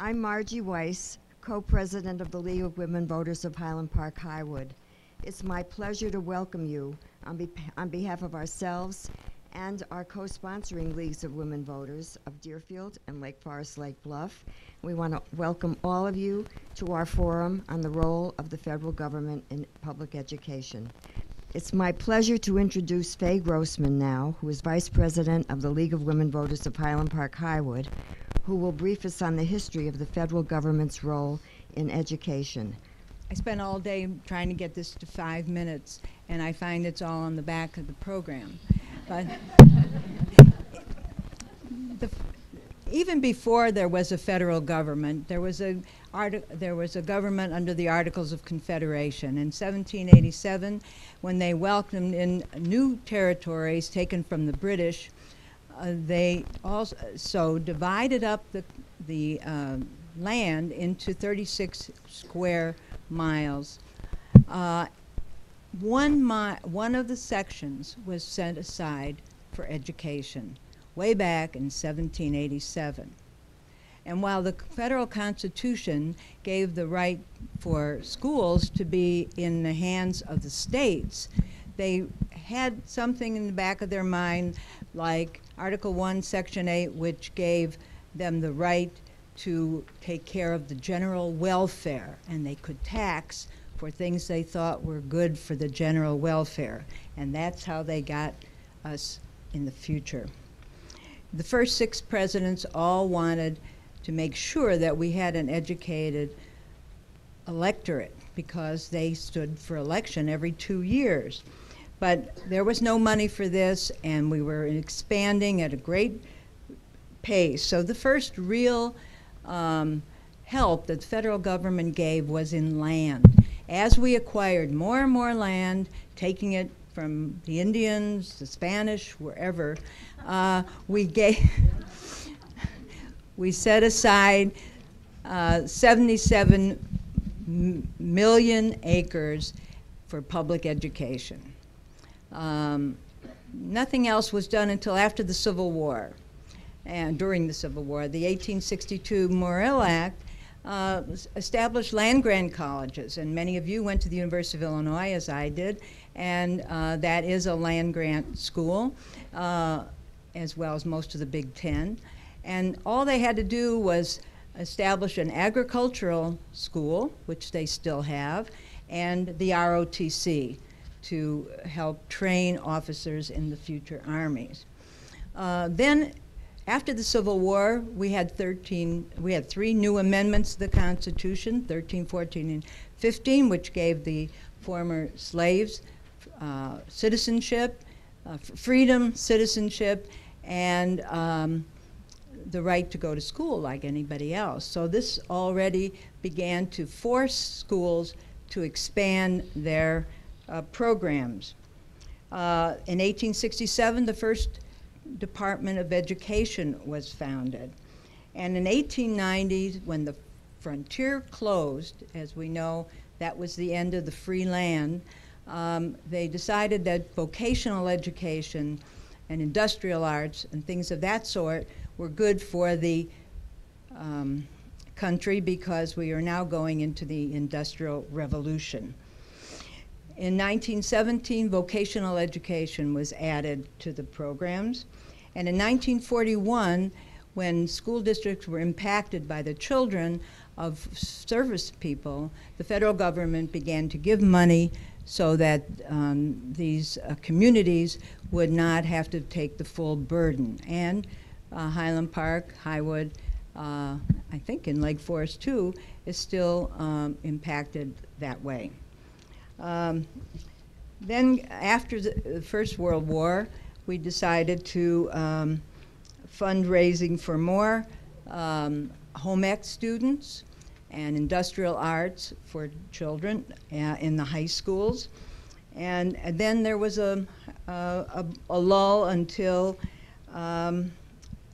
I'm Margie Weiss, co-president of the League of Women Voters of Highland Park Highwood. It's my pleasure to welcome you on, be- on behalf of ourselves and our co-sponsoring leagues of women voters of Deerfield and Lake Forest Lake Bluff. We want to welcome all of you to our forum on the role of the federal government in public education. It's my pleasure to introduce Faye Grossman now, who is Vice President of the League of Women Voters of Highland Park Highwood, who will brief us on the history of the federal government's role in education. I spent all day trying to get this to five minutes, and I find it's all on the back of the program. But the, even before there was a federal government, there was a there was a government under the Articles of Confederation. In 1787, when they welcomed in new territories taken from the British, uh, they also divided up the the uh, land into 36 square miles. Uh, one, mi- one of the sections was set aside for education way back in 1787. And while the federal constitution gave the right for schools to be in the hands of the states, they had something in the back of their mind like Article 1, Section 8, which gave them the right to take care of the general welfare, and they could tax for things they thought were good for the general welfare. And that's how they got us in the future. The first six presidents all wanted to make sure that we had an educated electorate because they stood for election every two years. But there was no money for this, and we were expanding at a great pace. So the first real um, help that the federal government gave was in land. As we acquired more and more land, taking it from the Indians, the Spanish, wherever, uh, we gave, we set aside uh, 77 m- million acres for public education. Um, nothing else was done until after the Civil War and during the Civil War. The 1862 Morrill Act uh, established land grant colleges, and many of you went to the University of Illinois, as I did, and uh, that is a land grant school, uh, as well as most of the Big Ten. And all they had to do was establish an agricultural school, which they still have, and the ROTC to help train officers in the future armies. Uh, then after the Civil War, we had 13, we had three new amendments to the Constitution, 13, 14, and 15, which gave the former slaves uh, citizenship, uh, freedom, citizenship, and um, the right to go to school like anybody else. So this already began to force schools to expand their uh, programs. Uh, in 1867, the first Department of Education was founded. And in 1890, when the frontier closed, as we know, that was the end of the free land, um, they decided that vocational education and industrial arts and things of that sort were good for the um, country because we are now going into the industrial revolution. In 1917, vocational education was added to the programs. And in 1941, when school districts were impacted by the children of service people, the federal government began to give money so that um, these uh, communities would not have to take the full burden. And uh, Highland Park, Highwood, uh, I think in Lake Forest too, is still um, impacted that way. Um, then after the First World War, we decided to um, fundraising for more um, home ec students and industrial arts for children uh, in the high schools. And, and then there was a, a, a lull until um,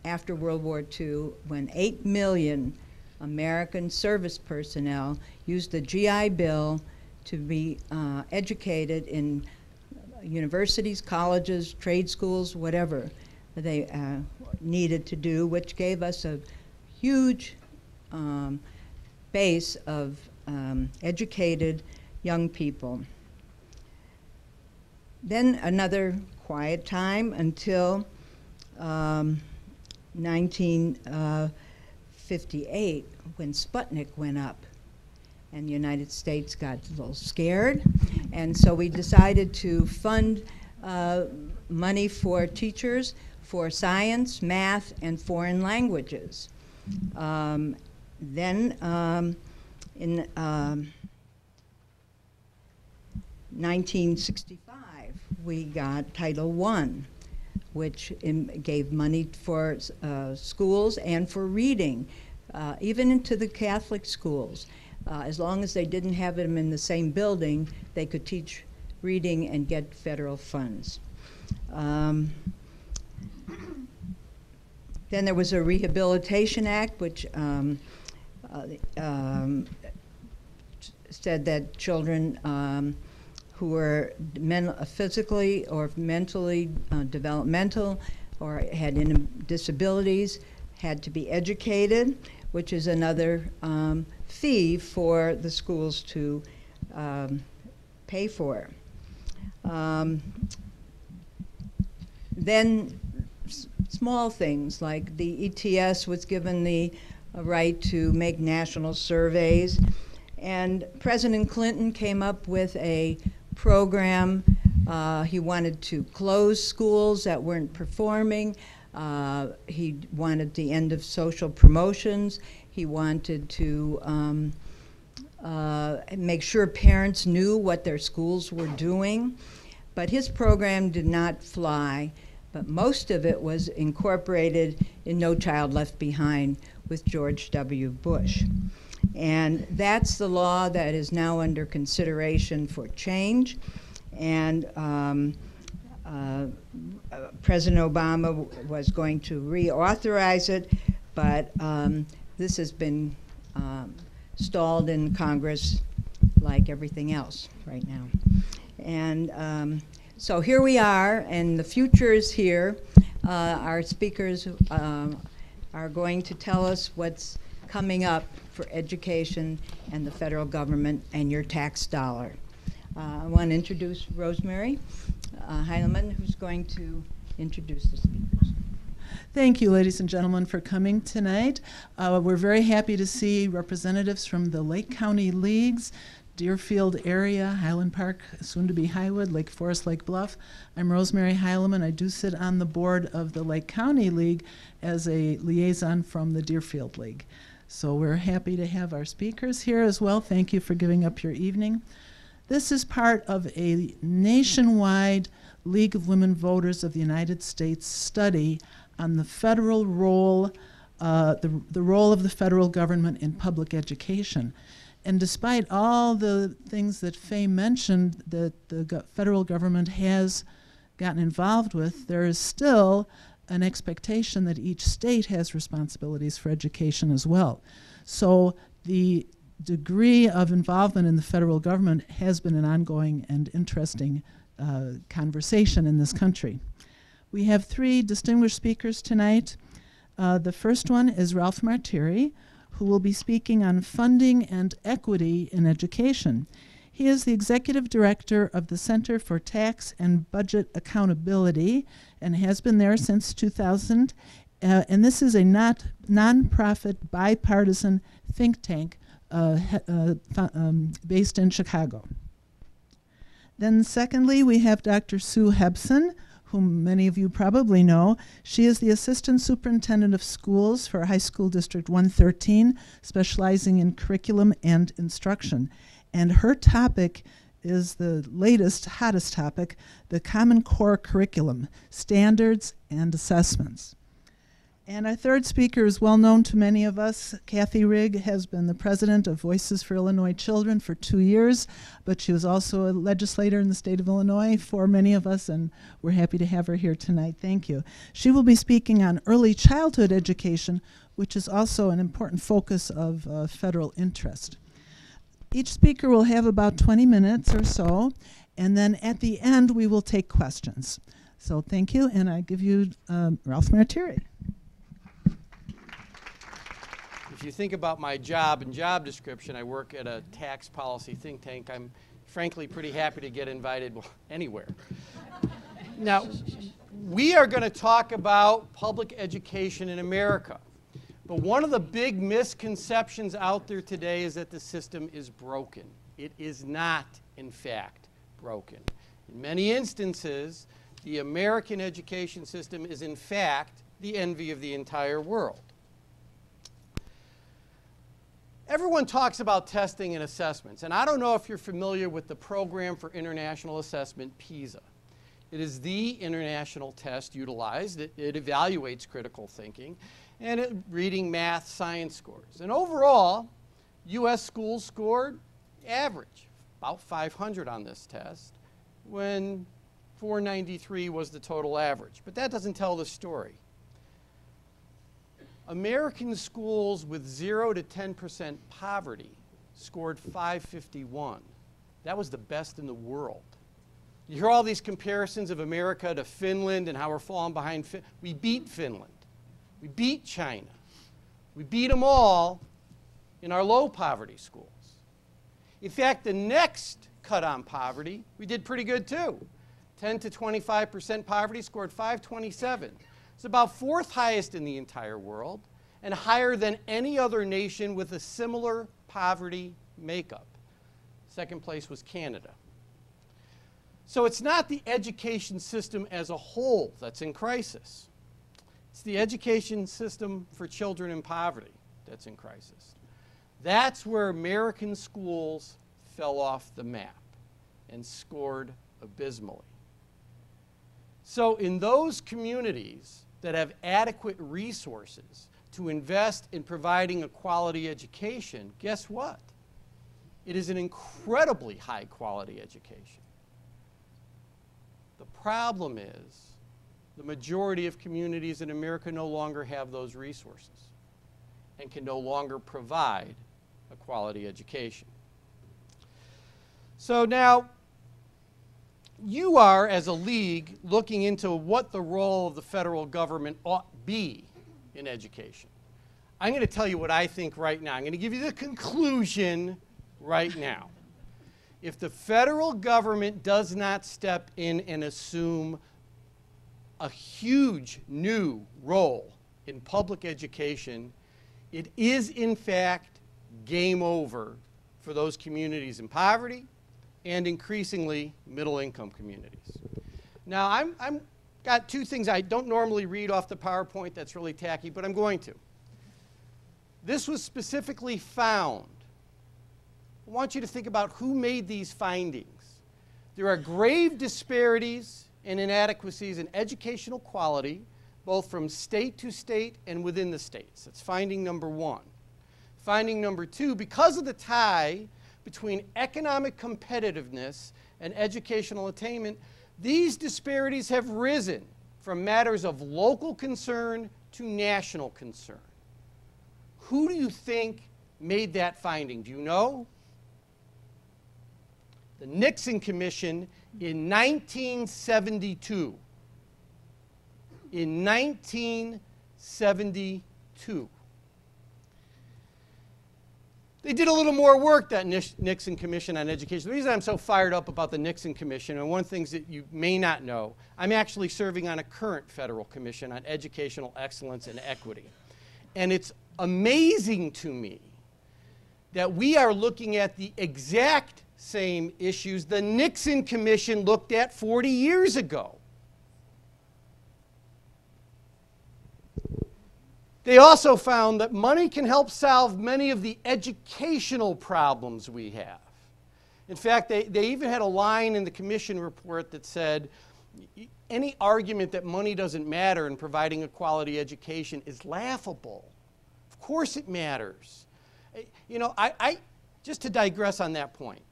after World War II when 8 million American service personnel used the GI Bill to be uh, educated in universities, colleges, trade schools, whatever they uh, needed to do, which gave us a huge um, base of um, educated young people. Then another quiet time until um, 1958 when Sputnik went up and the United States got a little scared. And so we decided to fund uh, money for teachers for science, math, and foreign languages. Um, then um, in um, 1965, we got Title I, which gave money for uh, schools and for reading, uh, even into the Catholic schools. Uh, as long as they didn't have them in the same building, they could teach reading and get federal funds. Um, then there was a Rehabilitation Act, which um, uh, um, said that children um, who were uh, physically or mentally uh, developmental or had disabilities had to be educated, which is another um, fee for the schools to um, pay for. Um, then small things like the ETS was given the uh, right to make national surveys. And President Clinton came up with a program. Uh, he wanted to close schools that weren't performing. Uh, he wanted the end of social promotions. He wanted to um, uh, make sure parents knew what their schools were doing. But his program did not fly, but most of it was incorporated in No Child Left Behind with George W. Bush. And that's the law that is now under consideration for change. And um, uh, President Obama was going to reauthorize it, but um, this has been um, stalled in Congress like everything else right now. And um, so here we are, and the future is here. Uh, our speakers um, are going to tell us what's coming up for education and the federal government and your tax dollar. Uh, I want to introduce Rosemary uh, who's going to introduce the speakers. Thank you, ladies and gentlemen, for coming tonight. Uh, we're very happy to see representatives from the Lake County Leagues, Deerfield area, Highland Park, soon to be Highwood, Lake Forest, Lake Bluff. I'm Rosemary Heilemann. I do sit on the board of the Lake County League as a liaison from the Deerfield League. So we're happy to have our speakers here as well. Thank you for giving up your evening. This is part of a nationwide League of Women Voters of the United States study on the federal role, uh, the, the role of the federal government in public education. And despite all the things that Faye mentioned that the go- federal government has gotten involved with, there is still an expectation that each state has responsibilities for education as well. So the degree of involvement in the federal government has been an ongoing and interesting uh, conversation in this country. We have three distinguished speakers tonight. Uh, the first one is Ralph Martire, who will be speaking on funding and equity in education. He is the executive director of the Center for Tax and Budget Accountability and has been there since 2000. Uh, and this is a not nonprofit bipartisan think tank uh, uh, um, based in Chicago. Then, secondly, we have Dr. Sue Hobson, whom many of you probably know. She is the Assistant Superintendent of Schools for High School District 113, specializing in curriculum and instruction. And her topic is the latest, hottest topic the Common Core Curriculum Standards and Assessments. And our third speaker is well known to many of us. Kathy Ryg has been the president of Voices for Illinois Children for two years, but she was also a legislator in the state of Illinois for many of us, and we're happy to have her here tonight. Thank you. She will be speaking on early childhood education, which is also an important focus of uh, federal interest. Each speaker will have about 20 minutes or so, and then at the end we will take questions. So thank you, and I give you um, Ralph Martire. if you think about my job and job description, I work at a tax policy think tank. I'm frankly pretty happy to get invited anywhere. now, we are going to talk about public education in America. But one of the big misconceptions out there today is that the system is broken. It is not, in fact, broken. In many instances, the American education system is, in fact, the envy of the entire world. Everyone talks about testing and assessments, and I don't know if you're familiar with the Program for International Assessment, PISA. It is the international test utilized. It, it evaluates critical thinking and it, reading, math, science scores. And overall, U.S. schools scored average, about 500 on this test, when 493 was the total average. But that doesn't tell the story. American schools with 0 to 10% poverty scored 551. That was the best in the world. You hear all these comparisons of America to Finland and how we're falling behind. Fin we beat Finland. We beat China. We beat them all in our low poverty schools. In fact, the next cut on poverty, we did pretty good too. 10 to 25% poverty scored 527. It's about fourth highest in the entire world and higher than any other nation with a similar poverty makeup. Second place was Canada. So it's not the education system as a whole that's in crisis. It's the education system for children in poverty that's in crisis. That's where American schools fell off the map and scored abysmally. So in those communities that have adequate resources to invest in providing a quality education, guess what? It is an incredibly high quality education. The problem is the majority of communities in America no longer have those resources and can no longer provide a quality education. So now, you are, as a league, looking into what the role of the federal government ought be in education. I'm going to tell you what I think right now. I'm going to give you the conclusion right now. If the federal government does not step in and assume a huge new role in public education, it is in fact game over for those communities in poverty and increasingly middle income communities. Now, I'm, I'm got two things I don't normally read off the PowerPoint that's really tacky, but I'm going to. This was specifically found. I want you to think about who made these findings. There are grave disparities and inadequacies in educational quality, both from state to state and within the states. That's finding number one. Finding number two, because of the tie between economic competitiveness and educational attainment, these disparities have risen from matters of local concern to national concern. Who do you think made that finding? Do you know? The Nixon Commission in 1972. In 1972. They did a little more work, that Nixon Commission on Education. The reason I'm so fired up about the Nixon Commission, and one of the things that you may not know, I'm actually serving on a current federal commission on educational excellence and equity. And it's amazing to me that we are looking at the exact same issues the Nixon Commission looked at 40 years ago. They also found that money can help solve many of the educational problems we have. In fact, they, they even had a line in the commission report that said any argument that money doesn't matter in providing a quality education is laughable. Of course it matters. You know, I, I just to digress on that point,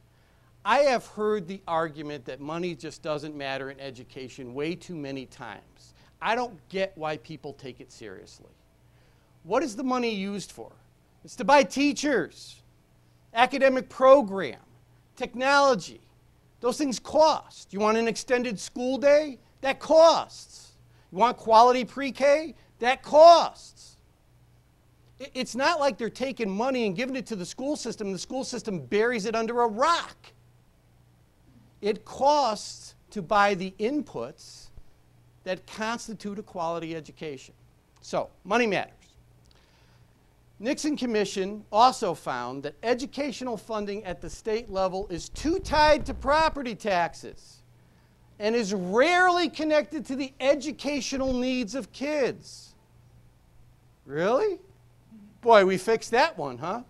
I have heard the argument that money just doesn't matter in education way too many times. I don't get why people take it seriously. What is the money used for? It's to buy teachers, academic program, technology. Those things cost. You want an extended school day? That costs. You want quality pre K? That costs. It's not like they're taking money and giving it to the school system, and the school system buries it under a rock. It costs to buy the inputs that constitute a quality education. So, money matters. Nixon Commission also found that educational funding at the state level is too tied to property taxes and is rarely connected to the educational needs of kids. Really? Boy, we fixed that one, huh?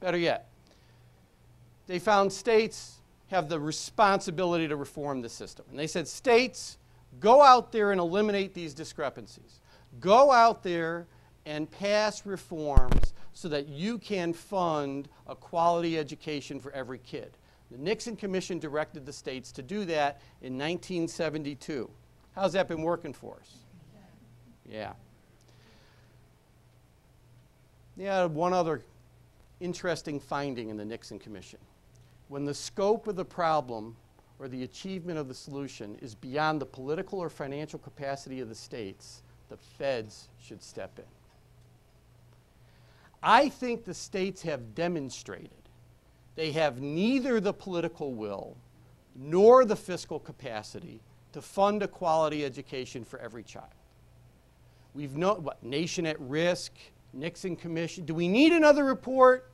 Better yet, they found states have the responsibility to reform the system. And they said, states, go out there and eliminate these discrepancies. Go out there and pass reforms so that you can fund a quality education for every kid. The Nixon Commission directed the states to do that in 1972. How's that been working for us? Yeah. Yeah, one other interesting finding in the Nixon Commission. When the scope of the problem or the achievement of the solution is beyond the political or financial capacity of the states, the feds should step in. I think the states have demonstrated they have neither the political will nor the fiscal capacity to fund a quality education for every child. We've known what nation at risk, Nixon Commission. Do we need another report?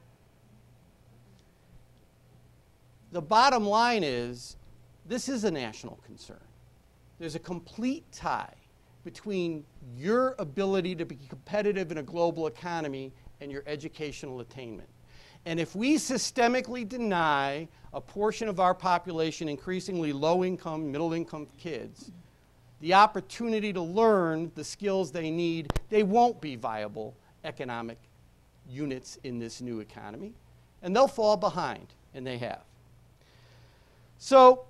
The bottom line is this is a national concern. There's a complete tie between your ability to be competitive in a global economy and your educational attainment. And if we systemically deny a portion of our population, increasingly low income, middle income kids, the opportunity to learn the skills they need, they won't be viable economic units in this new economy. And they'll fall behind, and they have. So,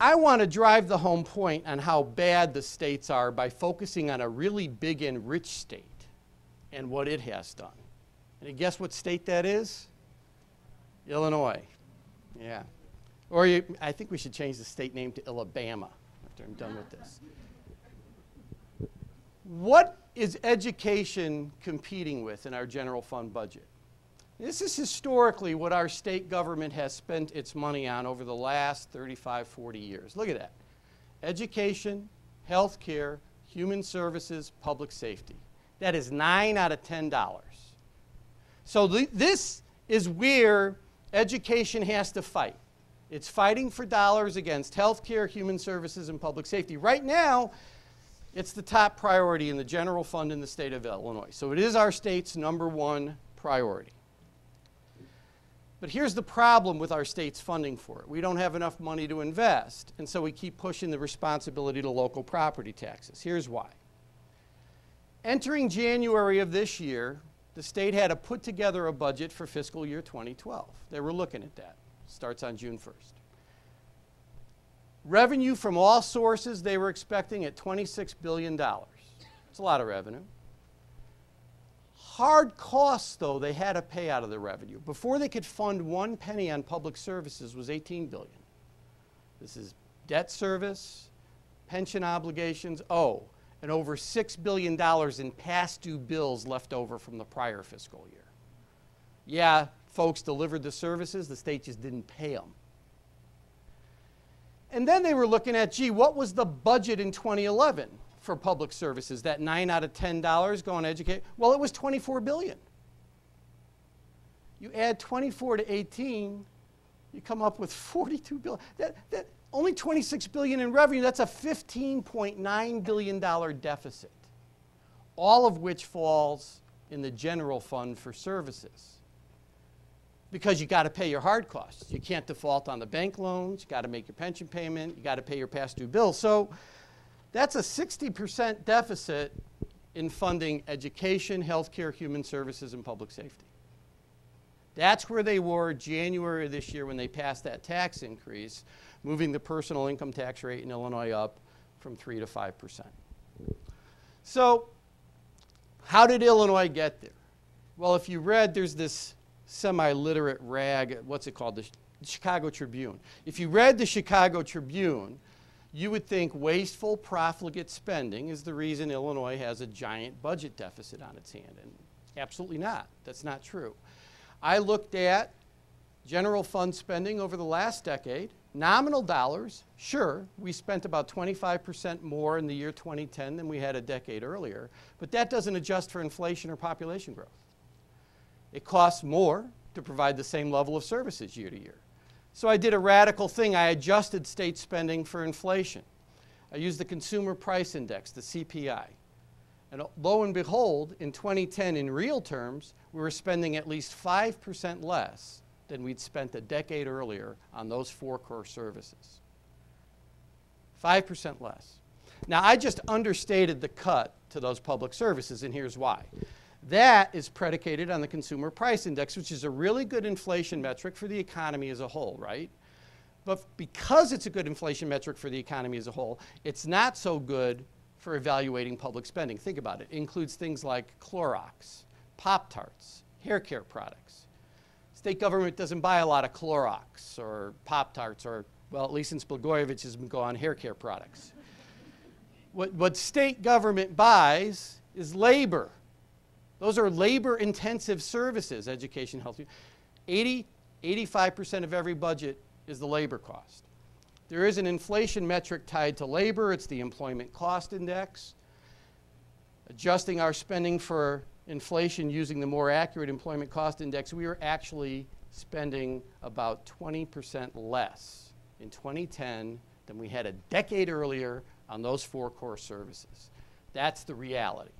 I want to drive the home point on how bad the states are by focusing on a really big and rich state and what it has done. And guess what state that is? Illinois. Yeah. Or you, I think we should change the state name to Alabama after I'm done with this. What is education competing with in our general fund budget? This is historically what our state government has spent its money on over the last 35, 40 years. Look at that. Education, health care, human services, public safety. That is nine out of ten dollars. So th this is where education has to fight. It's fighting for dollars against health care, human services, and public safety. Right now, it's the top priority in the general fund in the state of Illinois. So it is our state's number one priority. But here's the problem with our state's funding for it. We don't have enough money to invest, and so we keep pushing the responsibility to local property taxes. Here's why. Entering January of this year, the state had to put together a budget for fiscal year 2012. They were looking at that. Starts on June 1st. Revenue from all sources they were expecting at $26 billion. It's a lot of revenue. Hard costs, though, they had to pay out of the revenue. Before they could fund one penny on public services was 18 billion. This is debt service, pension obligations, oh, and over $6 billion in past due bills left over from the prior fiscal year. Yeah, folks delivered the services, the state just didn't pay them. And then they were looking at, gee, what was the budget in 2011 for public services? That nine out of $10 going to educate? Well, it was 24 billion. You add 24 to 18, you come up with 42 billion. That, that, only 26 billion in revenue, that's a 15.9 billion dollar deficit. All of which falls in the general fund for services. Because you got to pay your hard costs. You can't default on the bank loans, you got to make your pension payment, you got to pay your past due bills. So that's a 60% deficit in funding education, healthcare, human services, and public safety. That's where they were January of this year when they passed that tax increase, moving the personal income tax rate in Illinois up from 3 to 5%. So, how did Illinois get there? Well, if you read, there's this semi literate rag, what's it called? The Chicago Tribune. If you read the Chicago Tribune, you would think wasteful, profligate spending is the reason Illinois has a giant budget deficit on its hand. And absolutely not. That's not true. I looked at general fund spending over the last decade. Nominal dollars, sure, we spent about 25% more in the year 2010 than we had a decade earlier, but that doesn't adjust for inflation or population growth. It costs more to provide the same level of services year to year. So I did a radical thing. I adjusted state spending for inflation. I used the Consumer Price Index, the CPI. And lo and behold, in 2010, in real terms, we were spending at least 5% less than we'd spent a decade earlier on those four core services. 5% less. Now, I just understated the cut to those public services, and here's why. That is predicated on the Consumer Price Index, which is a really good inflation metric for the economy as a whole, right? But because it's a good inflation metric for the economy as a whole, it's not so good for evaluating public spending. Think about it. It includes things like Clorox, Pop Tarts, hair care products. State government doesn't buy a lot of Clorox or Pop Tarts or, well, at least since Blagojevich has been going hair care products. what, what state government buys is labor. Those are labor intensive services, education, health. 80, 85% of every budget is the labor cost. There is an inflation metric tied to labor, it's the employment cost index. Adjusting our spending for inflation using the more accurate employment cost index, we were actually spending about 20% less in 2010 than we had a decade earlier on those four core services. That's the reality.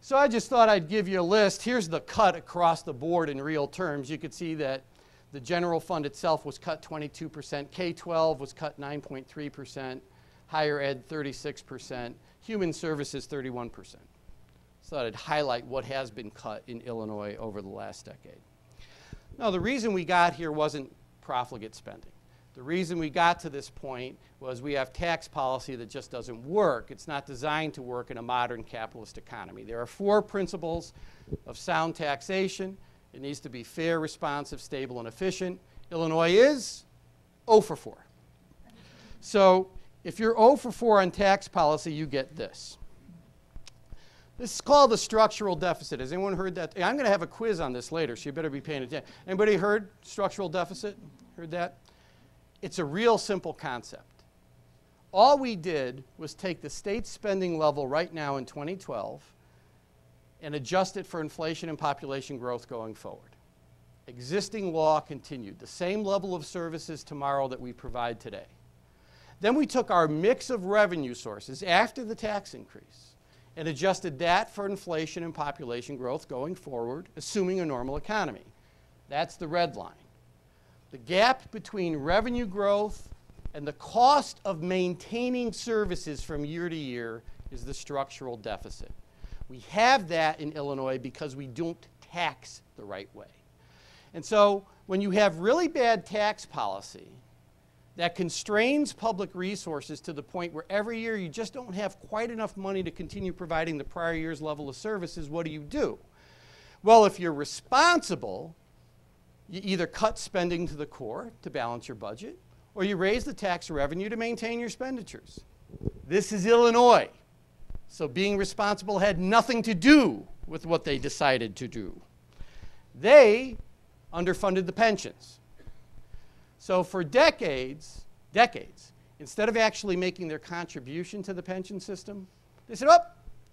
So I just thought I'd give you a list. Here's the cut across the board in real terms. You could see that the general fund itself was cut 22%, K-12 was cut 9.3%, higher ed 36%, human services 31%. So I'd highlight what has been cut in Illinois over the last decade. Now the reason we got here wasn't profligate spending. The reason we got to this point was we have tax policy that just doesn't work. It's not designed to work in a modern capitalist economy. There are four principles of sound taxation. It needs to be fair, responsive, stable, and efficient. Illinois is 0 for 4. So if you're 0 for 4 on tax policy, you get this. This is called the structural deficit. Has anyone heard that? I'm going to have a quiz on this later, so you better be paying attention. Anybody heard structural deficit? Heard that? It's a real simple concept. All we did was take the state spending level right now in 2012 and adjust it for inflation and population growth going forward. Existing law continued, the same level of services tomorrow that we provide today. Then we took our mix of revenue sources after the tax increase and adjusted that for inflation and population growth going forward, assuming a normal economy. That's the red line. The gap between revenue growth and the cost of maintaining services from year to year is the structural deficit. We have that in Illinois because we don't tax the right way. And so when you have really bad tax policy that constrains public resources to the point where every year you just don't have quite enough money to continue providing the prior year's level of services, what do you do? Well, if you're responsible, you either cut spending to the core to balance your budget, or you raise the tax revenue to maintain your expenditures. This is Illinois. So being responsible had nothing to do with what they decided to do. They underfunded the pensions. So for decades, decades, instead of actually making their contribution to the pension system, they said, oh,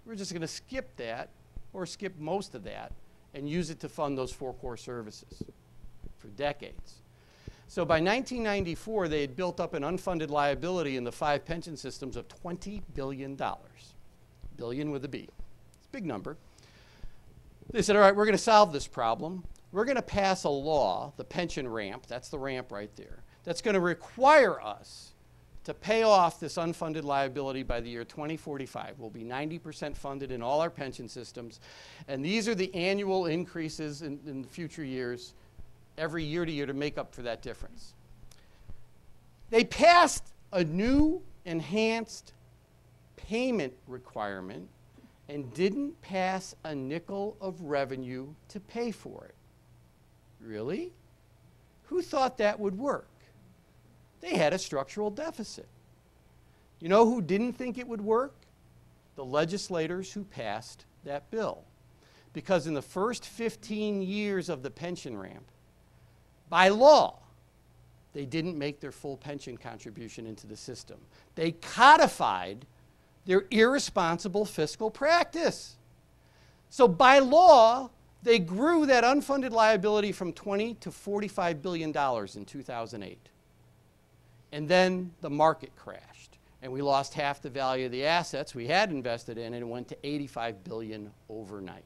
we're just going to skip that or skip most of that and use it to fund those four core services for decades. So by 1994, they had built up an unfunded liability in the five pension systems of $20 billion. Billion with a B. It's a big number. They said, all right, we're going to solve this problem. We're going to pass a law, the pension ramp, that's the ramp right there, that's going to require us to pay off this unfunded liability by the year 2045. We'll be 90% funded in all our pension systems. And these are the annual increases in, in future years every year to year to make up for that difference. They passed a new enhanced payment requirement and didn't pass a nickel of revenue to pay for it. Really? Who thought that would work? They had a structural deficit. You know who didn't think it would work? The legislators who passed that bill. Because in the first 15 years of the pension ramp, by law, they didn't make their full pension contribution into the system. They codified their irresponsible fiscal practice. So by law, they grew that unfunded liability from 20 to 45 billion dollars in 2008. And then the market crashed and we lost half the value of the assets we had invested in and it went to 85 billion overnight.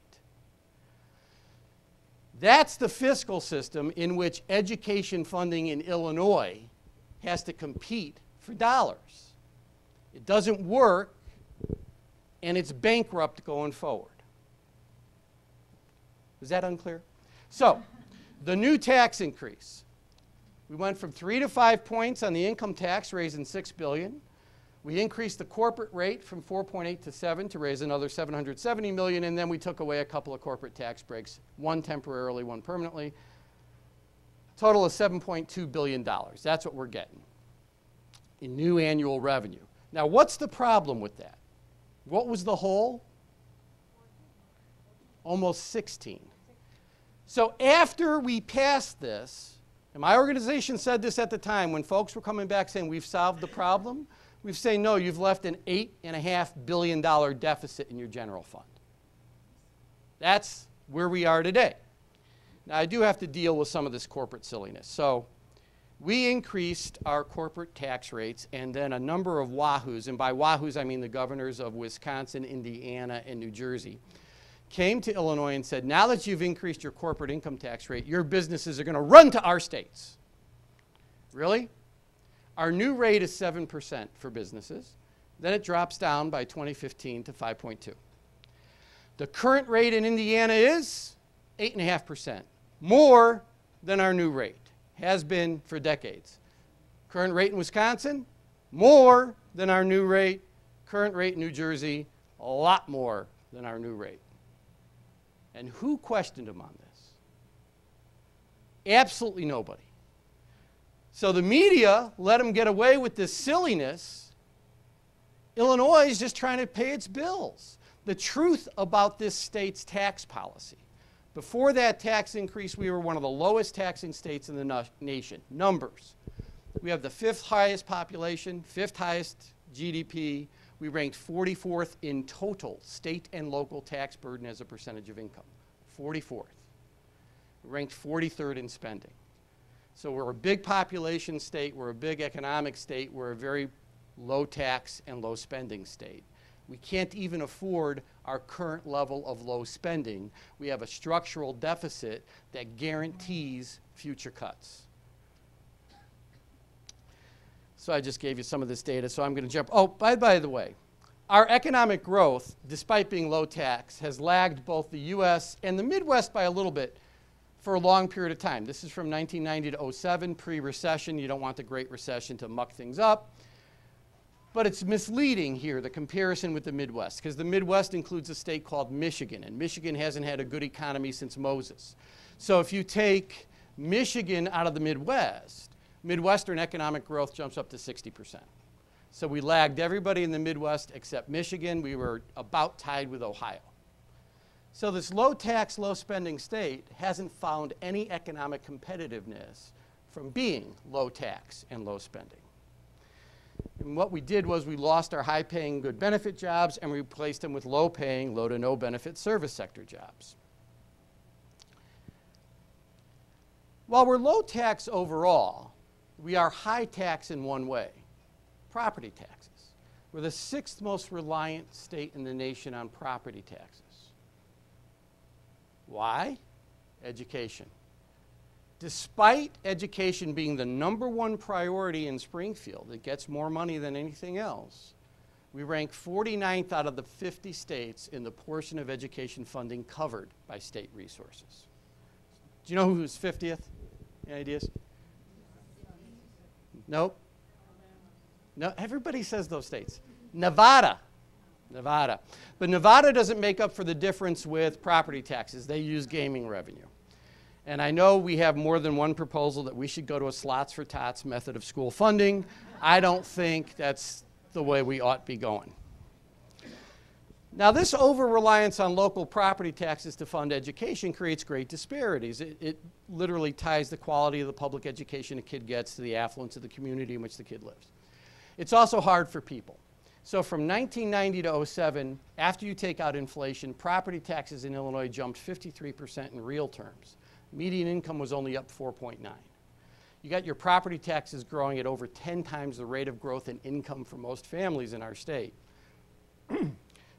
That's the fiscal system in which education funding in Illinois has to compete for dollars. It doesn't work and it's bankrupt going forward. Is that unclear? So, the new tax increase. We went from 3 to 5 points on the income tax raising 6 billion. We increased the corporate rate from 4.8 to 7 to raise another 770 million and then we took away a couple of corporate tax breaks, one temporarily, one permanently. Total of 7.2 billion dollars. That's what we're getting in new annual revenue. Now, what's the problem with that? What was the hole? Almost 16. So after we passed this, and my organization said this at the time when folks were coming back saying we've solved the problem, we've saying no, you've left an $8.5 billion deficit in your general fund. That's where we are today. Now, I do have to deal with some of this corporate silliness. So, we increased our corporate tax rates, and then a number of wahoos, and by wahoos I mean the governors of Wisconsin, Indiana, and New Jersey, came to Illinois and said, now that you've increased your corporate income tax rate, your businesses are going to run to our states. Really? Our new rate is 7% for businesses. Then it drops down by 2015 to 5.2. The current rate in Indiana is 8.5%, more than our new rate has been for decades. Current rate in Wisconsin, more than our new rate. Current rate in New Jersey, a lot more than our new rate. And who questioned him on this? Absolutely nobody. So the media let him get away with this silliness. Illinois is just trying to pay its bills. The truth about this state's tax policy before that tax increase, we were one of the lowest taxing states in the na nation. Numbers. We have the fifth highest population, fifth highest GDP. We ranked 44th in total state and local tax burden as a percentage of income. 44th. We ranked 43rd in spending. So we're a big population state, we're a big economic state, we're a very low tax and low spending state. We can't even afford our current level of low spending. We have a structural deficit that guarantees future cuts. So I just gave you some of this data, so I'm going to jump. Oh, by, by the way, our economic growth, despite being low tax, has lagged both the U.S. and the Midwest by a little bit for a long period of time. This is from 1990 to 07, pre-recession. You don't want the Great Recession to muck things up. But it's misleading here, the comparison with the Midwest, because the Midwest includes a state called Michigan, and Michigan hasn't had a good economy since Moses. So if you take Michigan out of the Midwest, Midwestern economic growth jumps up to 60%. So we lagged everybody in the Midwest except Michigan. We were about tied with Ohio. So this low tax, low spending state hasn't found any economic competitiveness from being low tax and low spending. And what we did was we lost our high paying, good benefit jobs and we replaced them with low paying, low to no benefit service sector jobs. While we're low tax overall, we are high tax in one way property taxes. We're the sixth most reliant state in the nation on property taxes. Why? Education. Despite education being the number one priority in Springfield, it gets more money than anything else. We rank 49th out of the 50 states in the portion of education funding covered by state resources. Do you know who's 50th? Any ideas? Nope. No, everybody says those states. Nevada. Nevada. But Nevada doesn't make up for the difference with property taxes. They use gaming revenue. And I know we have more than one proposal that we should go to a slots for tots method of school funding. I don't think that's the way we ought to be going. Now, this over reliance on local property taxes to fund education creates great disparities. It, it, literally ties the quality of the public education a kid gets to the affluence of the community in which the kid lives. It's also hard for people. So, from 1990 to 07, after you take out inflation, property taxes in Illinois jumped 53% in real terms. Median income was only up 4.9. You got your property taxes growing at over 10 times the rate of growth in income for most families in our state.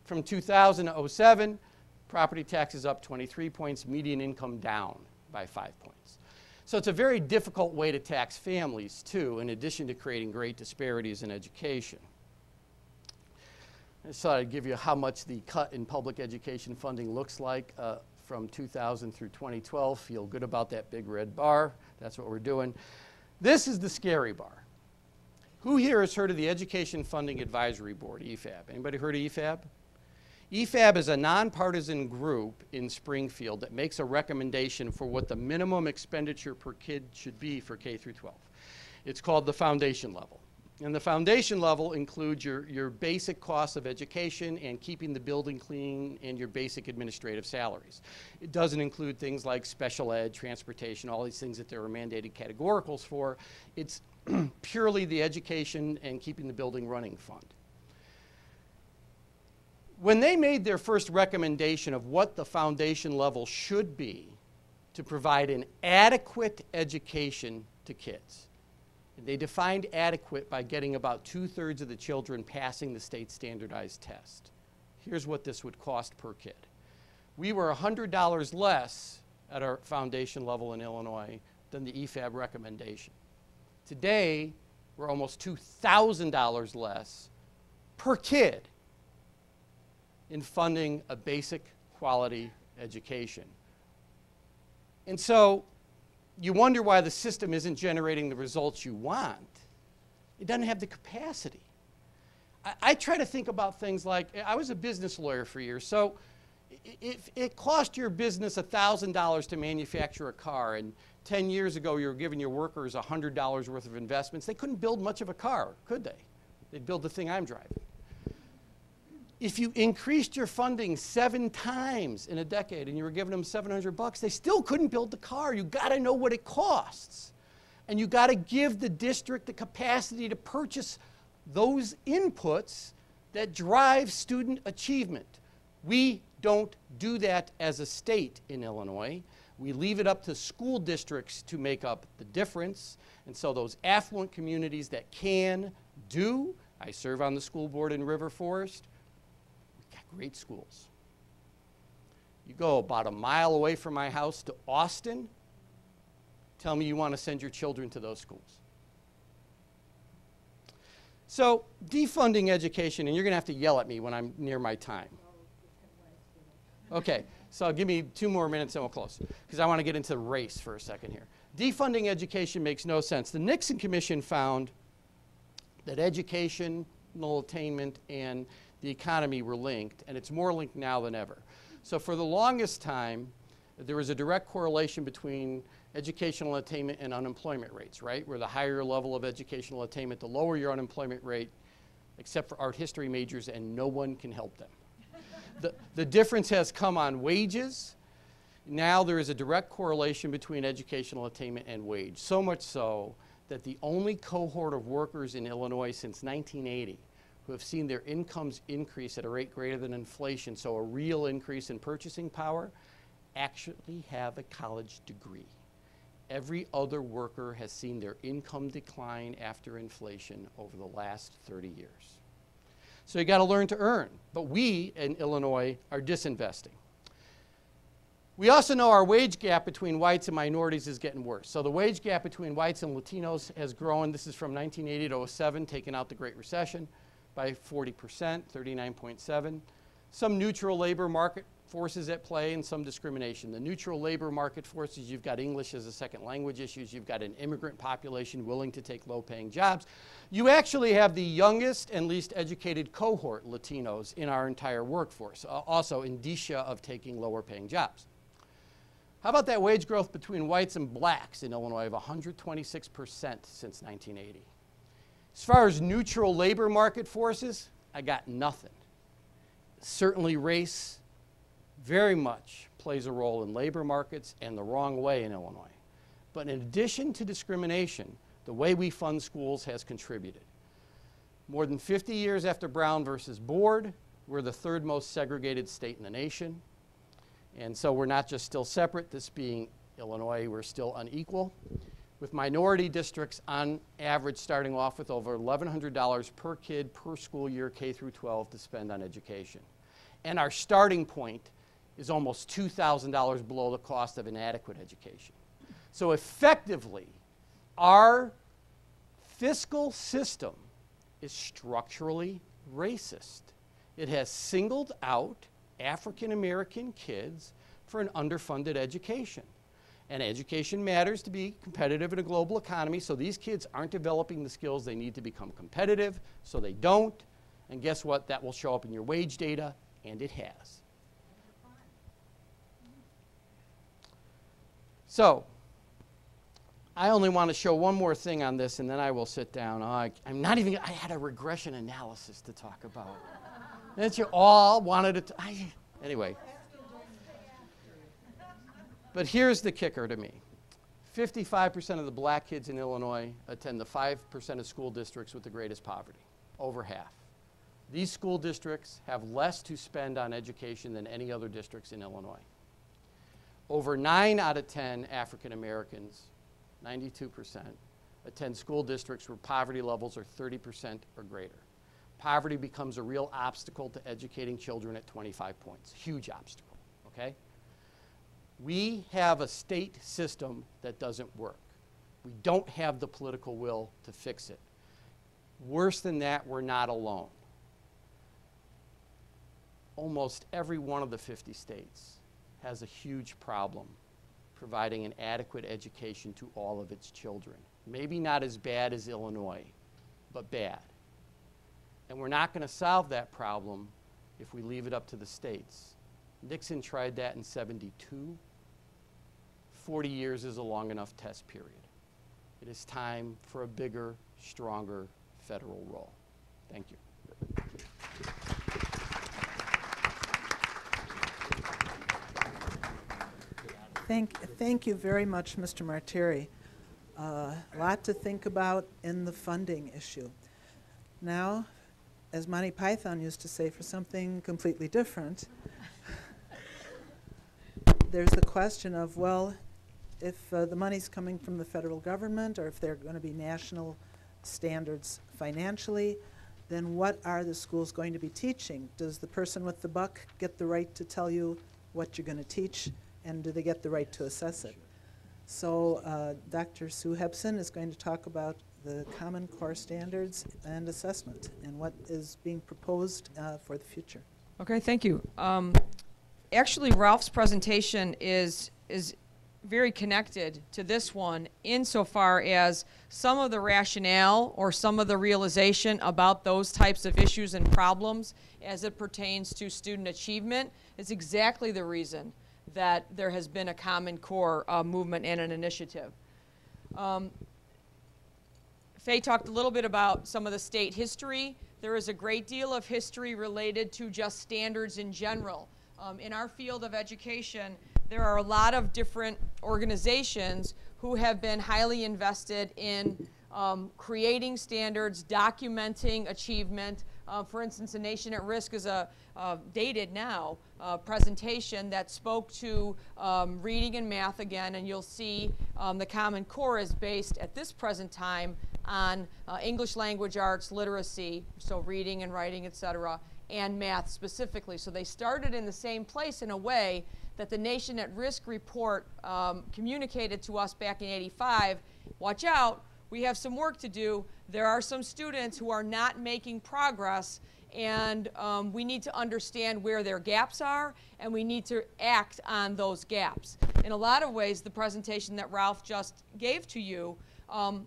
From 2000 to 07, property taxes up 23 points, median income down by 5 points. So it's a very difficult way to tax families, too, in addition to creating great disparities in education. I just thought I'd give you how much the cut in public education funding looks like uh, from 2000 through 2012. Feel good about that big red bar. That's what we're doing. This is the scary bar. Who here has heard of the Education Funding Advisory Board, EFAB? Anybody heard of EFAB? EFAB is a nonpartisan group in Springfield that makes a recommendation for what the minimum expenditure per kid should be for K through 12. It's called the foundation level. And the foundation level includes your, your basic costs of education and keeping the building clean and your basic administrative salaries. It doesn't include things like special ed, transportation, all these things that there are mandated categoricals for. It's purely the education and keeping the building running fund when they made their first recommendation of what the foundation level should be to provide an adequate education to kids, they defined adequate by getting about two thirds of the children passing the state standardized test. Here's what this would cost per kid. We were $100 less at our foundation level in Illinois than the EFAB recommendation. Today, we're almost $2,000 less per kid in funding a basic quality education. And so you wonder why the system isn't generating the results you want. It doesn't have the capacity. I, I try to think about things like I was a business lawyer for years, so if it cost your business $1,000 to manufacture a car, and 10 years ago you were giving your workers $100 worth of investments, they couldn't build much of a car, could they? They'd build the thing I'm driving if you increased your funding seven times in a decade and you were giving them 700 bucks, they still couldn't build the car. You got to know what it costs. And you got to give the district the capacity to purchase those inputs that drive student achievement. We don't do that as a state in Illinois. We leave it up to school districts to make up the difference. And so those affluent communities that can do, I serve on the school board in River Forest, great schools. You go about a mile away from my house to Austin, tell me you want to send your children to those schools. So, defunding education, and you're going to have to yell at me when I'm near my time. Okay, so give me two more minutes and we'll close, because I want to get into race for a second here. Defunding education makes no sense. The Nixon Commission found that educational attainment and the economy were linked, and it's more linked now than ever. So for the longest time, there was a direct correlation between educational attainment and unemployment rates, right? Where the higher your level of educational attainment, the lower your unemployment rate, except for art history majors, and no one can help them. the, the difference has come on wages. Now there is a direct correlation between educational attainment and wage, so much so that the only cohort of workers in Illinois since 1980 who have seen their incomes increase at a rate greater than inflation, so a real increase in purchasing power, actually have a college degree. Every other worker has seen their income decline after inflation over the last 30 years. So you got to learn to earn. But we in Illinois are disinvesting. We also know our wage gap between whites and minorities is getting worse. So the wage gap between whites and Latinos has grown. This is from 1980 to 07, taking out the Great Recession by 40%, 39.7. Some neutral labor market forces at play and some discrimination. The neutral labor market forces, you've got English as a second language issues, you've got an immigrant population willing to take low paying jobs. You actually have the youngest and least educated cohort, Latinos, in our entire workforce, also indicia of taking lower paying jobs. How about that wage growth between whites and blacks in Illinois of 126% since 1980? As far as neutral labor market forces, I got nothing. Certainly, race very much plays a role in labor markets and the wrong way in Illinois. But in addition to discrimination, the way we fund schools has contributed. More than 50 years after Brown versus Board, we're the third most segregated state in the nation. And so we're not just still separate, this being Illinois, we're still unequal. With minority districts on average starting off with over $1,100 per kid per school year, K through 12, to spend on education. And our starting point is almost $2,000 below the cost of inadequate education. So effectively, our fiscal system is structurally racist. It has singled out African American kids for an underfunded education. And education matters to be competitive in a global economy, so these kids aren't developing the skills they need to become competitive, so they don't. And guess what? That will show up in your wage data, and it has. So, I only want to show one more thing on this, and then I will sit down. Oh, I, am not even, I had a regression analysis to talk about. that you all wanted to, I, anyway. But here's the kicker to me 55% of the black kids in Illinois attend the 5% of school districts with the greatest poverty, over half. These school districts have less to spend on education than any other districts in Illinois. Over 9 out of 10 African Americans, 92%, attend school districts where poverty levels are 30% or greater. Poverty becomes a real obstacle to educating children at 25 points, huge obstacle, okay? We have a state system that doesn't work. We don't have the political will to fix it. Worse than that, we're not alone. Almost every one of the 50 states has a huge problem providing an adequate education to all of its children. Maybe not as bad as Illinois, but bad. And we're not going to solve that problem if we leave it up to the states. Nixon tried that in 72. 40 years is a long enough test period. It is time for a bigger, stronger federal role. Thank you. Thank, thank you very much, Mr. Martire. A uh, lot to think about in the funding issue. Now, as Monty Python used to say, for something completely different, there's the question of, well, if uh, the money's coming from the federal government or if there are going to be national standards financially, then what are the schools going to be teaching? Does the person with the buck get the right to tell you what you're going to teach and do they get the right to assess it? So uh, Dr. Sue Hobson is going to talk about the Common Core Standards and Assessment and what is being proposed uh, for the future. Okay, thank you. Um, actually, Ralph's presentation is is very connected to this one insofar as some of the rationale or some of the realization about those types of issues and problems as it pertains to student achievement is exactly the reason that there has been a Common Core uh, movement and an initiative. Um, Faye talked a little bit about some of the state history. There is a great deal of history related to just standards in general. Um, in our field of education, there are a lot of different organizations who have been highly invested in um, creating standards, documenting achievement. Uh, for instance, A Nation at Risk is a uh, dated now uh, presentation that spoke to um, reading and math again, and you'll see um, the Common Core is based at this present time on uh, English language arts, literacy, so reading and writing, etc., and math specifically. So they started in the same place in a way that the Nation at Risk report um, communicated to us back in 85. Watch out, we have some work to do. There are some students who are not making progress and um, we need to understand where their gaps are and we need to act on those gaps. In a lot of ways, the presentation that Ralph just gave to you um,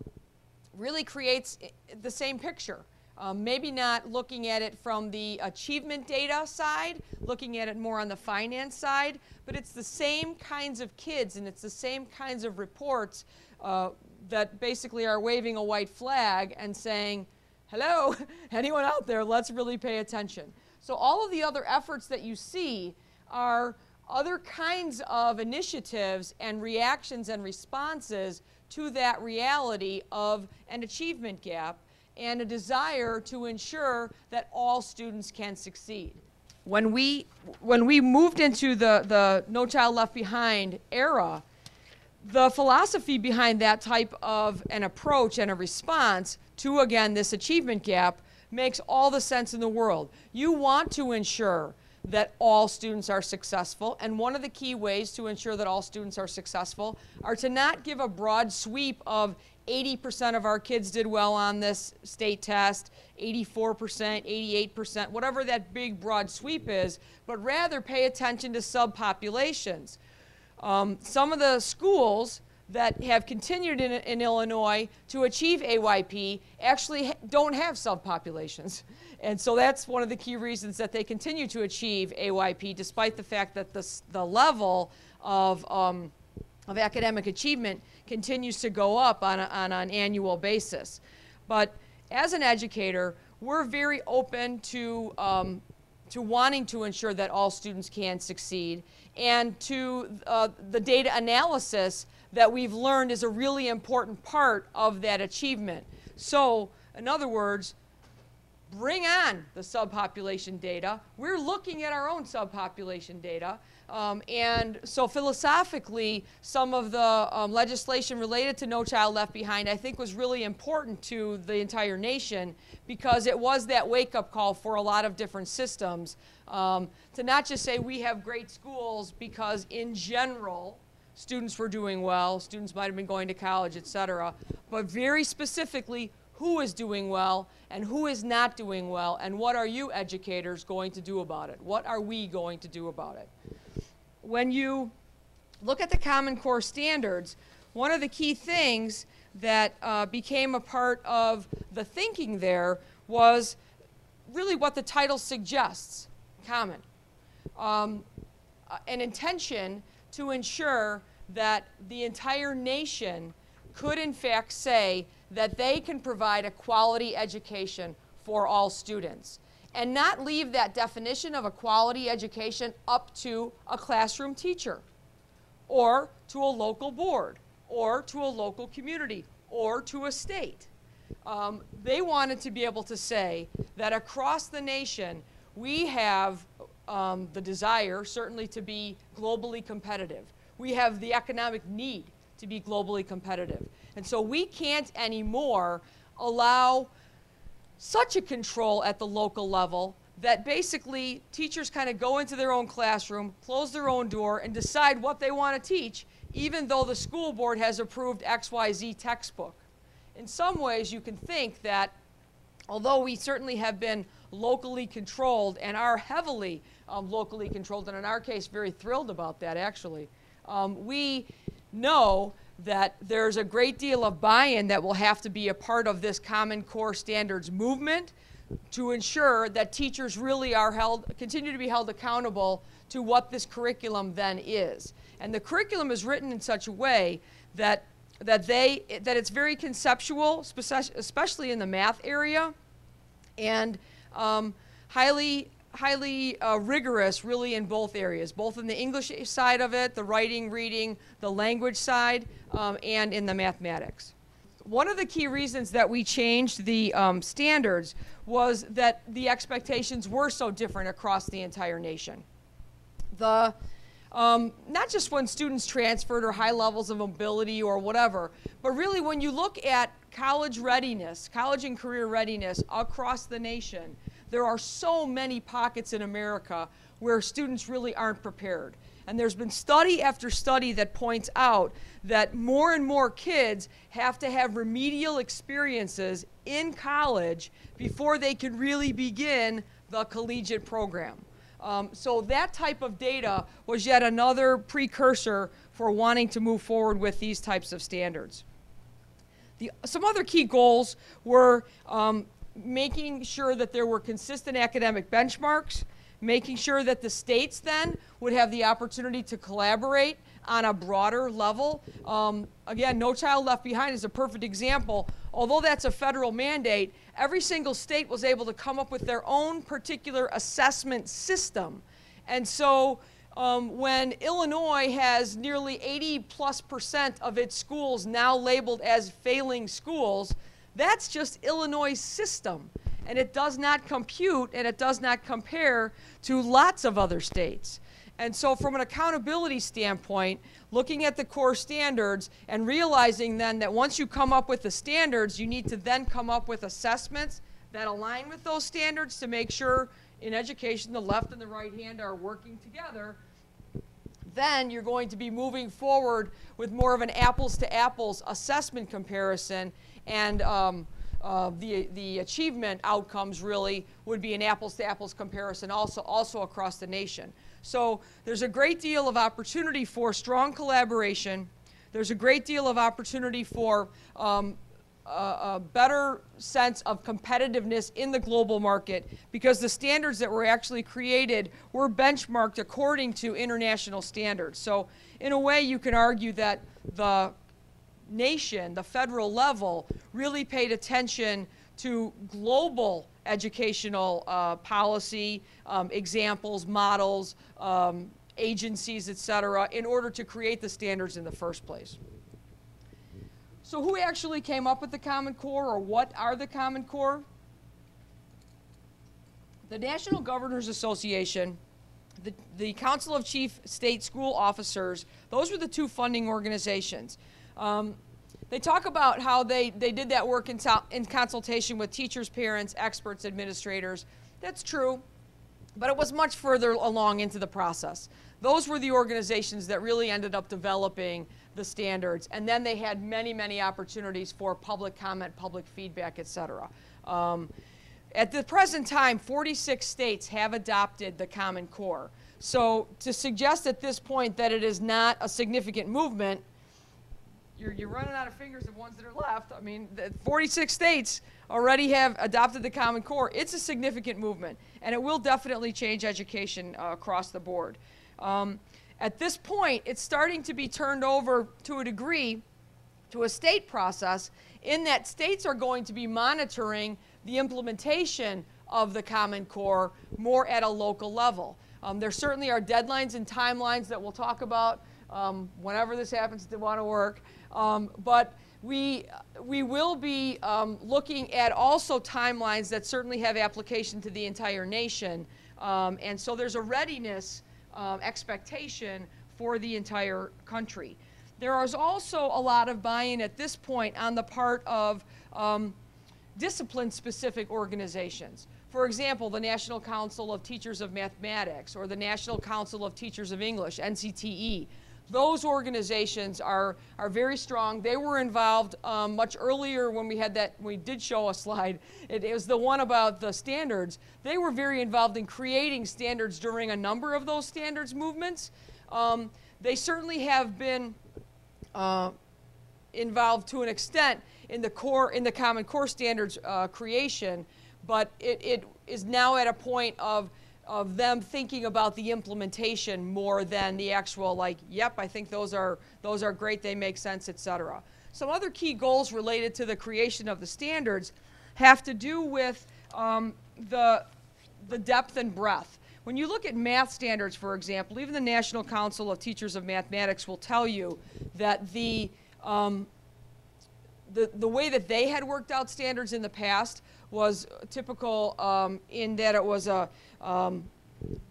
really creates the same picture. Um, maybe not looking at it from the achievement data side, looking at it more on the finance side, but it's the same kinds of kids and it's the same kinds of reports uh, that basically are waving a white flag and saying, hello, anyone out there, let's really pay attention. So all of the other efforts that you see are other kinds of initiatives and reactions and responses to that reality of an achievement gap and a desire to ensure that all students can succeed. When we, when we moved into the, the No Child Left Behind era, the philosophy behind that type of an approach and a response to, again, this achievement gap makes all the sense in the world. You want to ensure that all students are successful, and one of the key ways to ensure that all students are successful are to not give a broad sweep of 80% of our kids did well on this state test, 84%, 88%, whatever that big broad sweep is, but rather pay attention to subpopulations. Um, some of the schools that have continued in, in Illinois to achieve AYP actually don't have subpopulations. And so that's one of the key reasons that they continue to achieve AYP despite the fact that the, the level of, um, of academic achievement continues to go up on, a, on an annual basis. But as an educator, we're very open to, um, to wanting to ensure that all students can succeed and to uh, the data analysis that we've learned is a really important part of that achievement. So, in other words, bring on the subpopulation data. We're looking at our own subpopulation data. Um, and so philosophically, some of the um, legislation related to No Child Left Behind, I think, was really important to the entire nation because it was that wake-up call for a lot of different systems um, to not just say we have great schools because in general, students were doing well, students might have been going to college, et cetera, but very specifically, who is doing well and who is not doing well, and what are you educators going to do about it? What are we going to do about it? When you look at the Common Core standards, one of the key things that uh, became a part of the thinking there was really what the title suggests common. Um, uh, an intention to ensure that the entire nation could, in fact, say that they can provide a quality education for all students and not leave that definition of a quality education up to a classroom teacher or to a local board or to a local community or to a state. Um, they wanted to be able to say that across the nation, we have um, the desire, certainly, to be globally competitive. We have the economic need to be globally competitive. And so we can't anymore allow such a control at the local level that basically teachers kind of go into their own classroom, close their own door, and decide what they want to teach, even though the school board has approved XYZ textbook. In some ways, you can think that although we certainly have been locally controlled and are heavily um, locally controlled, and in our case, very thrilled about that actually, um, we know that there's a great deal of buy in that will have to be a part of this Common Core Standards movement to ensure that teachers really are held, continue to be held accountable to what this curriculum then is. And the curriculum is written in such a way that that they that it's very conceptual, especially in the math area, and um, highly highly uh, rigorous, really in both areas, both in the English side of it, the writing, reading, the language side, um, and in the mathematics. One of the key reasons that we changed the um, standards was that the expectations were so different across the entire nation. The um, not just when students transferred or high levels of mobility or whatever, but really when you look at college readiness, college and career readiness across the nation, there are so many pockets in America where students really aren't prepared. And there's been study after study that points out that more and more kids have to have remedial experiences in college before they can really begin the collegiate program. Um, so that type of data was yet another precursor for wanting to move forward with these types of standards. The, some other key goals were um, making sure that there were consistent academic benchmarks, making sure that the states then would have the opportunity to collaborate on a broader level. Um, again, No Child Left Behind is a perfect example. Although that's a federal mandate, every single state was able to come up with their own particular assessment system. And so um, when Illinois has nearly 80 plus percent of its schools now labeled as failing schools, that's just Illinois' system. And it does not compute and it does not compare to lots of other states. And so, from an accountability standpoint, looking at the core standards and realizing then that once you come up with the standards, you need to then come up with assessments that align with those standards to make sure in education the left and the right hand are working together. Then you're going to be moving forward with more of an apples to apples assessment comparison and um, uh, the, the achievement outcomes really would be an apples to apples comparison also, also across the nation. So there's a great deal of opportunity for strong collaboration. There's a great deal of opportunity for um, a, a better sense of competitiveness in the global market because the standards that were actually created were benchmarked according to international standards. So, in a way, you can argue that the nation, the federal level, really paid attention to global educational uh, policy, um, examples, models, um, agencies, et cetera, in order to create the standards in the first place. So who actually came up with the Common Core, or what are the Common Core? The National Governors Association, the, the Council of Chief State School Officers, those were the two funding organizations. Um, they talk about how they, they did that work in, in consultation with teachers, parents, experts, administrators. That's true, but it was much further along into the process. Those were the organizations that really ended up developing the standards, and then they had many, many opportunities for public comment, public feedback, et cetera. Um, at the present time, 46 states have adopted the Common Core. So to suggest at this point that it is not a significant movement you're, you're running out of fingers of ones that are left. I mean, 46 states already have adopted the Common Core. It's a significant movement, and it will definitely change education uh, across the board. Um, at this point, it's starting to be turned over to a degree to a state process in that states are going to be monitoring the implementation of the Common Core more at a local level. Um, there certainly are deadlines and timelines that we'll talk about um, whenever this happens to want to work. Um, but we, we will be um, looking at also timelines that certainly have application to the entire nation. Um, and so there's a readiness um, expectation for the entire country. There is also a lot of buy-in at this point on the part of um, discipline-specific organizations. For example, the National Council of Teachers of Mathematics or the National Council of Teachers of English, NCTE those organizations are, are very strong. They were involved um, much earlier when we had that, we did show a slide. It, it, was the one about the standards. They were very involved in creating standards during a number of those standards movements. Um, they certainly have been uh, involved to an extent in the core, in the Common Core standards uh, creation, but it, it is now at a point of of them thinking about the implementation more than the actual like yep i think those are those are great they make sense etc some other key goals related to the creation of the standards have to do with um, the the depth and breadth. When you look at math standards for example even the national council of teachers of mathematics will tell you that the um, the, the way that they had worked out standards in the past was typical um, in that it was a um,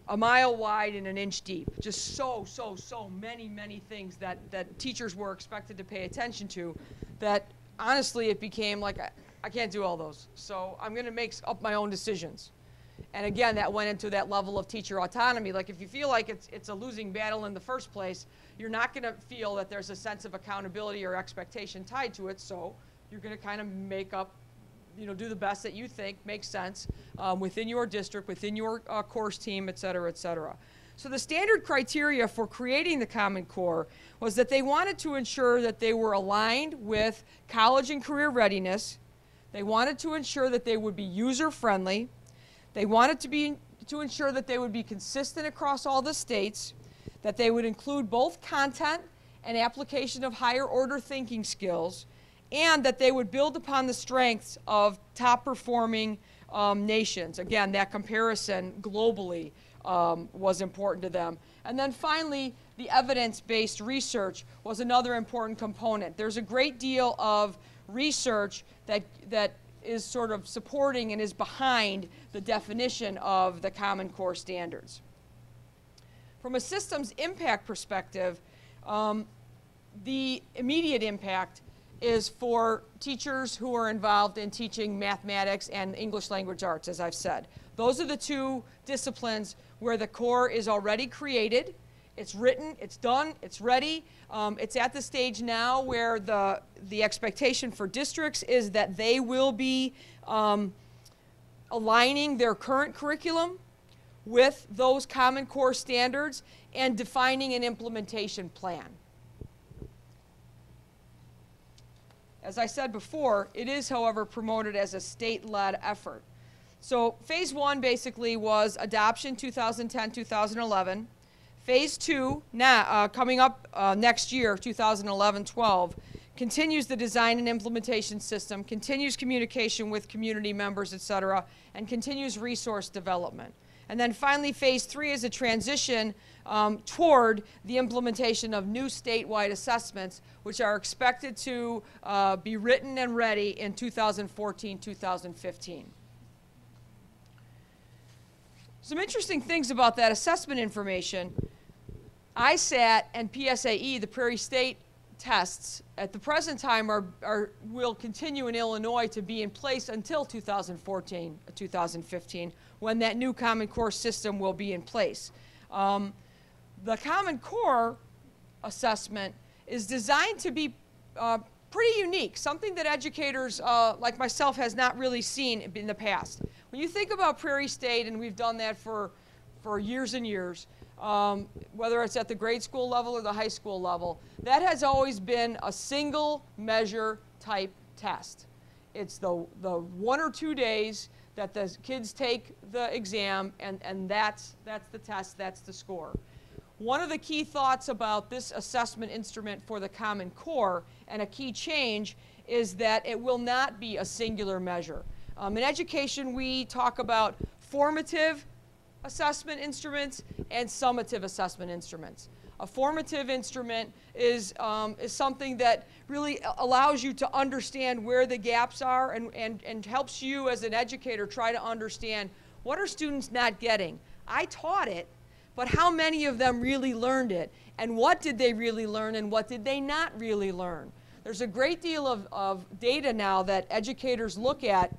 a mile wide and an inch deep. Just so, so, so many, many things that, that teachers were expected to pay attention to that honestly it became like, I, I can't do all those. So I'm going to make up my own decisions. And again, that went into that level of teacher autonomy. Like if you feel like it's, it's a losing battle in the first place, you're not going to feel that there's a sense of accountability or expectation tied to it. So you're going to kind of make up you know, do the best that you think makes sense um, within your district, within your uh, course team, et cetera, et cetera. So the standard criteria for creating the Common Core was that they wanted to ensure that they were aligned with college and career readiness, They wanted to ensure that they would be user friendly. They wanted to be to ensure that they would be consistent across all the states, that they would include both content and application of higher order thinking skills, and that they would build upon the strengths of top performing um, nations. Again, that comparison globally um, was important to them. And then finally, the evidence based research was another important component. There's a great deal of research that, that is sort of supporting and is behind the definition of the Common Core standards. From a systems impact perspective, um, the immediate impact is for teachers who are involved in teaching mathematics and English language arts, as I've said. Those are the two disciplines where the core is already created. It's written, it's done, it's ready. Um, it's at the stage now where the, the expectation for districts is that they will be um, aligning their current curriculum with those Common Core standards and defining an implementation plan. As I said before, it is, however, promoted as a state-led effort. So phase one basically was adoption 2010, 2011. Phase two, now, uh, coming up uh, next year, 2011 12, continues the design and implementation system, continues communication with community members, et cetera, and continues resource development. And then finally, phase three is a transition um, toward the implementation of new statewide assessments, which are expected to uh, be written and ready in 2014 2015. Some interesting things about that assessment information. ISAT and PSAE, the Prairie State tests, at the present time are, are, will continue in Illinois to be in place until 2014, 2015, when that new Common Core system will be in place. Um, the Common Core assessment is designed to be uh, pretty unique, something that educators uh, like myself has not really seen in the past. When you think about Prairie State, and we've done that for, for years and years, um, whether it's at the grade school level or the high school level, that has always been a single measure type test. It's the, the one or two days that the kids take the exam, and, and that's, that's the test, that's the score. One of the key thoughts about this assessment instrument for the Common Core and a key change is that it will not be a singular measure. Um, in education, we talk about formative assessment instruments and summative assessment instruments. A formative instrument is, um, is something that really allows you to understand where the gaps are and, and, and helps you as an educator try to understand what are students not getting. I taught it, but how many of them really learned it? And what did they really learn and what did they not really learn? There's a great deal of, of data now that educators look at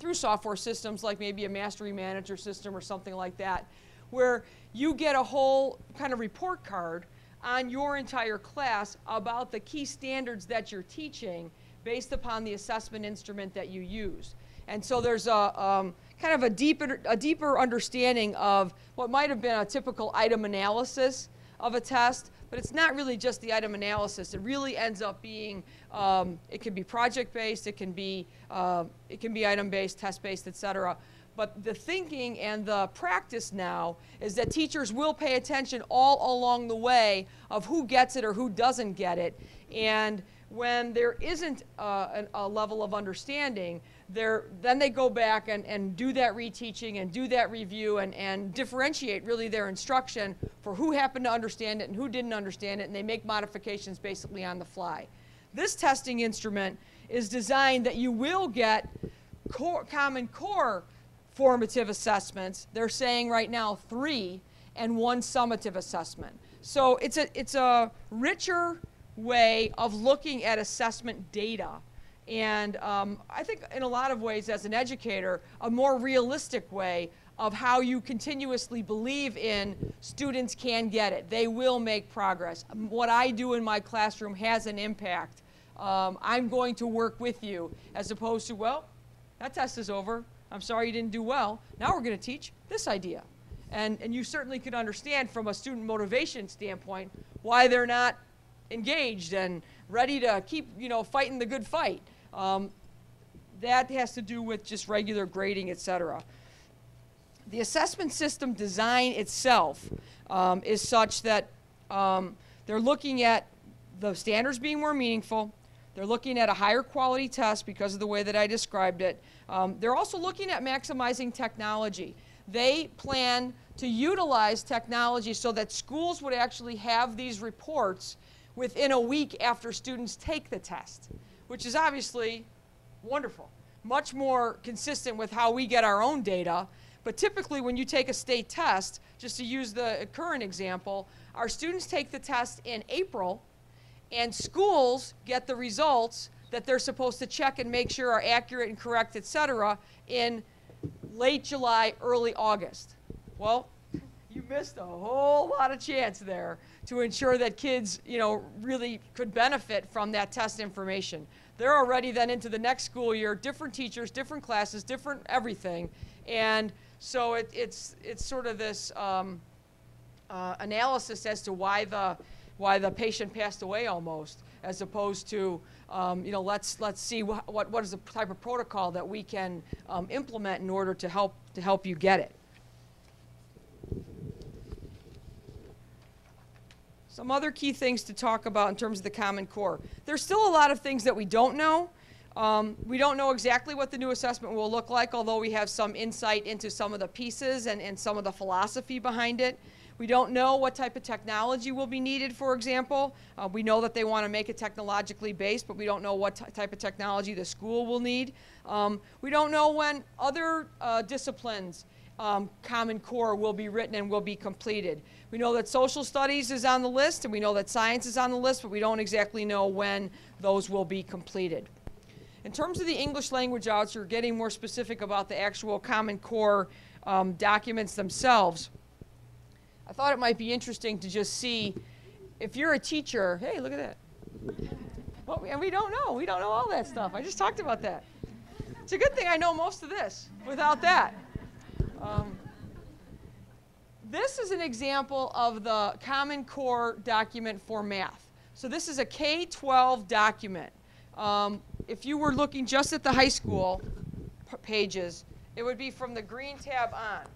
through software systems like maybe a mastery manager system or something like that, where you get a whole kind of report card on your entire class about the key standards that you're teaching based upon the assessment instrument that you use. And so there's a, um, kind of a deeper, a deeper understanding of what might have been a typical item analysis of a test, but it's not really just the item analysis. It really ends up being, um, it can be project-based, it can be, uh, it can be item-based, test-based, et cetera. But the thinking and the practice now is that teachers will pay attention all along the way of who gets it or who doesn't get it. And when there isn't uh, a level of understanding, then they go back and, and do that reteaching and do that review and, and differentiate really their instruction for who happened to understand it and who didn't understand it, and they make modifications basically on the fly. This testing instrument is designed that you will get core, Common Core formative assessments. They're saying right now three and one summative assessment. So it's a, it's a richer way of looking at assessment data and um, I think in a lot of ways as an educator, a more realistic way of how you continuously believe in students can get it. They will make progress. What I do in my classroom has an impact. Um, I'm going to work with you as opposed to, well, that test is over. I'm sorry you didn't do well. Now we're going to teach this idea. And, and you certainly could understand from a student motivation standpoint why they're not engaged and ready to keep, you know, fighting the good fight. Um, that has to do with just regular grading, et cetera. The assessment system design itself um, is such that um, they're looking at the standards being more meaningful. They're looking at a higher quality test because of the way that I described it. Um, they're also looking at maximizing technology. They plan to utilize technology so that schools would actually have these reports within a week after students take the test, which is obviously wonderful. Much more consistent with how we get our own data. But typically, when you take a state test, just to use the current example, our students take the test in April, and schools get the results that they're supposed to check and make sure are accurate and correct, et cetera, in late July, early August. Well, missed a whole lot of chance there to ensure that kids, you know, really could benefit from that test information. They're already then into the next school year, different teachers, different classes, different everything, and so it, it's it's sort of this um, uh, analysis as to why the why the patient passed away almost, as opposed to um, you know let's let's see wh- what what is the type of protocol that we can um, implement in order to help to help you get it. Some other key things to talk about in terms of the Common Core. There's still a lot of things that we don't know. Um, we don't know exactly what the new assessment will look like, although we have some insight into some of the pieces and, and some of the philosophy behind it. We don't know what type of technology will be needed, for example. Uh, we know that they want to make it technologically based, but we don't know what type of technology the school will need. Um, we don't know when other uh, disciplines um, Common Core will be written and will be completed. We know that social studies is on the list, and we know that science is on the list, but we don't exactly know when those will be completed. In terms of the English language arts, we're getting more specific about the actual Common Core um, documents themselves. I thought it might be interesting to just see if you're a teacher, hey, look at that. Well, and we don't know. We don't know all that stuff. I just talked about that. It's a good thing I know most of this without that. Um, this is an example of the Common Core document for math. So this is a K-12 document. Um, if you were looking just at the high school pages, it would be from the green tab on.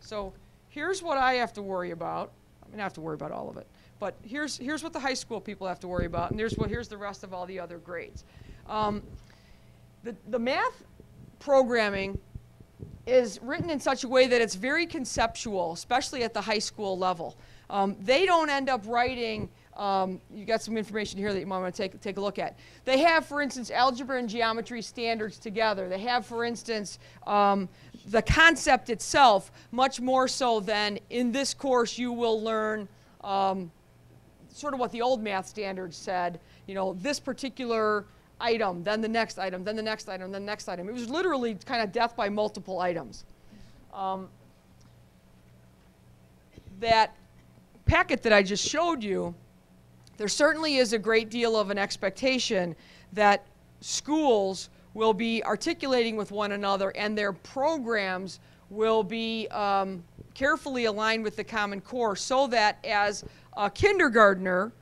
So here's what I have to worry about. I mean, I have to worry about all of it. But here's, here's what the high school people have to worry about, and here's, what, here's the rest of all the other grades. Um, the, the math programming is written in such a way that it's very conceptual, especially at the high school level. Um, they don't end up writing, um, you got some information here that you might want to take, take a look at. They have, for instance, algebra and geometry standards together. They have, for instance, um, the concept itself much more so than in this course you will learn um, sort of what the old math standards said. You know, this particular item, then the next item, then the next item, then the next item. It was literally kind of death by multiple items. Um, that packet that I just showed you, there certainly is a great deal of an expectation that schools will be articulating with one another and their programs will be um, carefully aligned with the Common Core so that as a kindergartner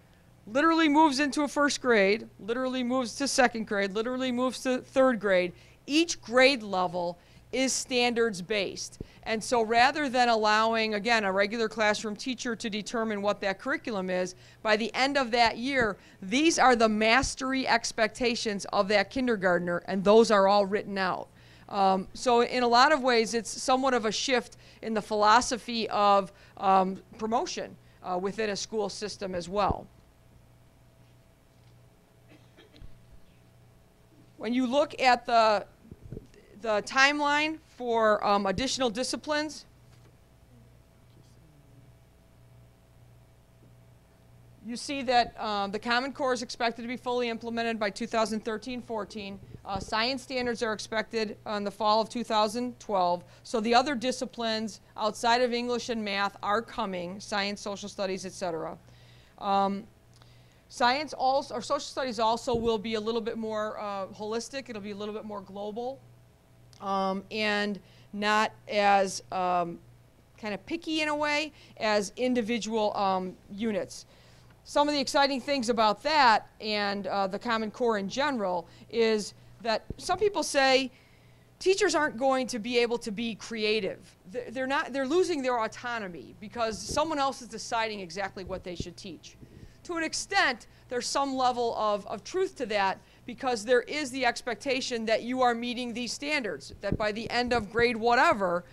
literally moves into a first grade, literally moves to second grade, literally moves to third grade, each grade level is standards based. And so rather than allowing, again, a regular classroom teacher to determine what that curriculum is, by the end of that year, these are the mastery expectations of that kindergartner, and those are all written out. Um, so in a lot of ways, it's somewhat of a shift in the philosophy of um, promotion uh, within a school system as well. When you look at the, the timeline for um, additional disciplines, you see that um, the Common Core is expected to be fully implemented by 2013-14. Uh, science standards are expected in the fall of 2012. So the other disciplines outside of English and math are coming, science, social studies, etc. Um, science also, or social studies also will be a little bit more uh, holistic. It'll be a little bit more global um, and not as um, kind of picky in a way as individual um, units. Some of the exciting things about that and uh, the Common Core in general is that some people say teachers aren't going to be able to be creative. They're not, they're losing their autonomy because someone else is deciding exactly what they should teach. To an extent, there's some level of, of truth to that because there is the expectation that you are meeting these standards, that by the end of grade whatever,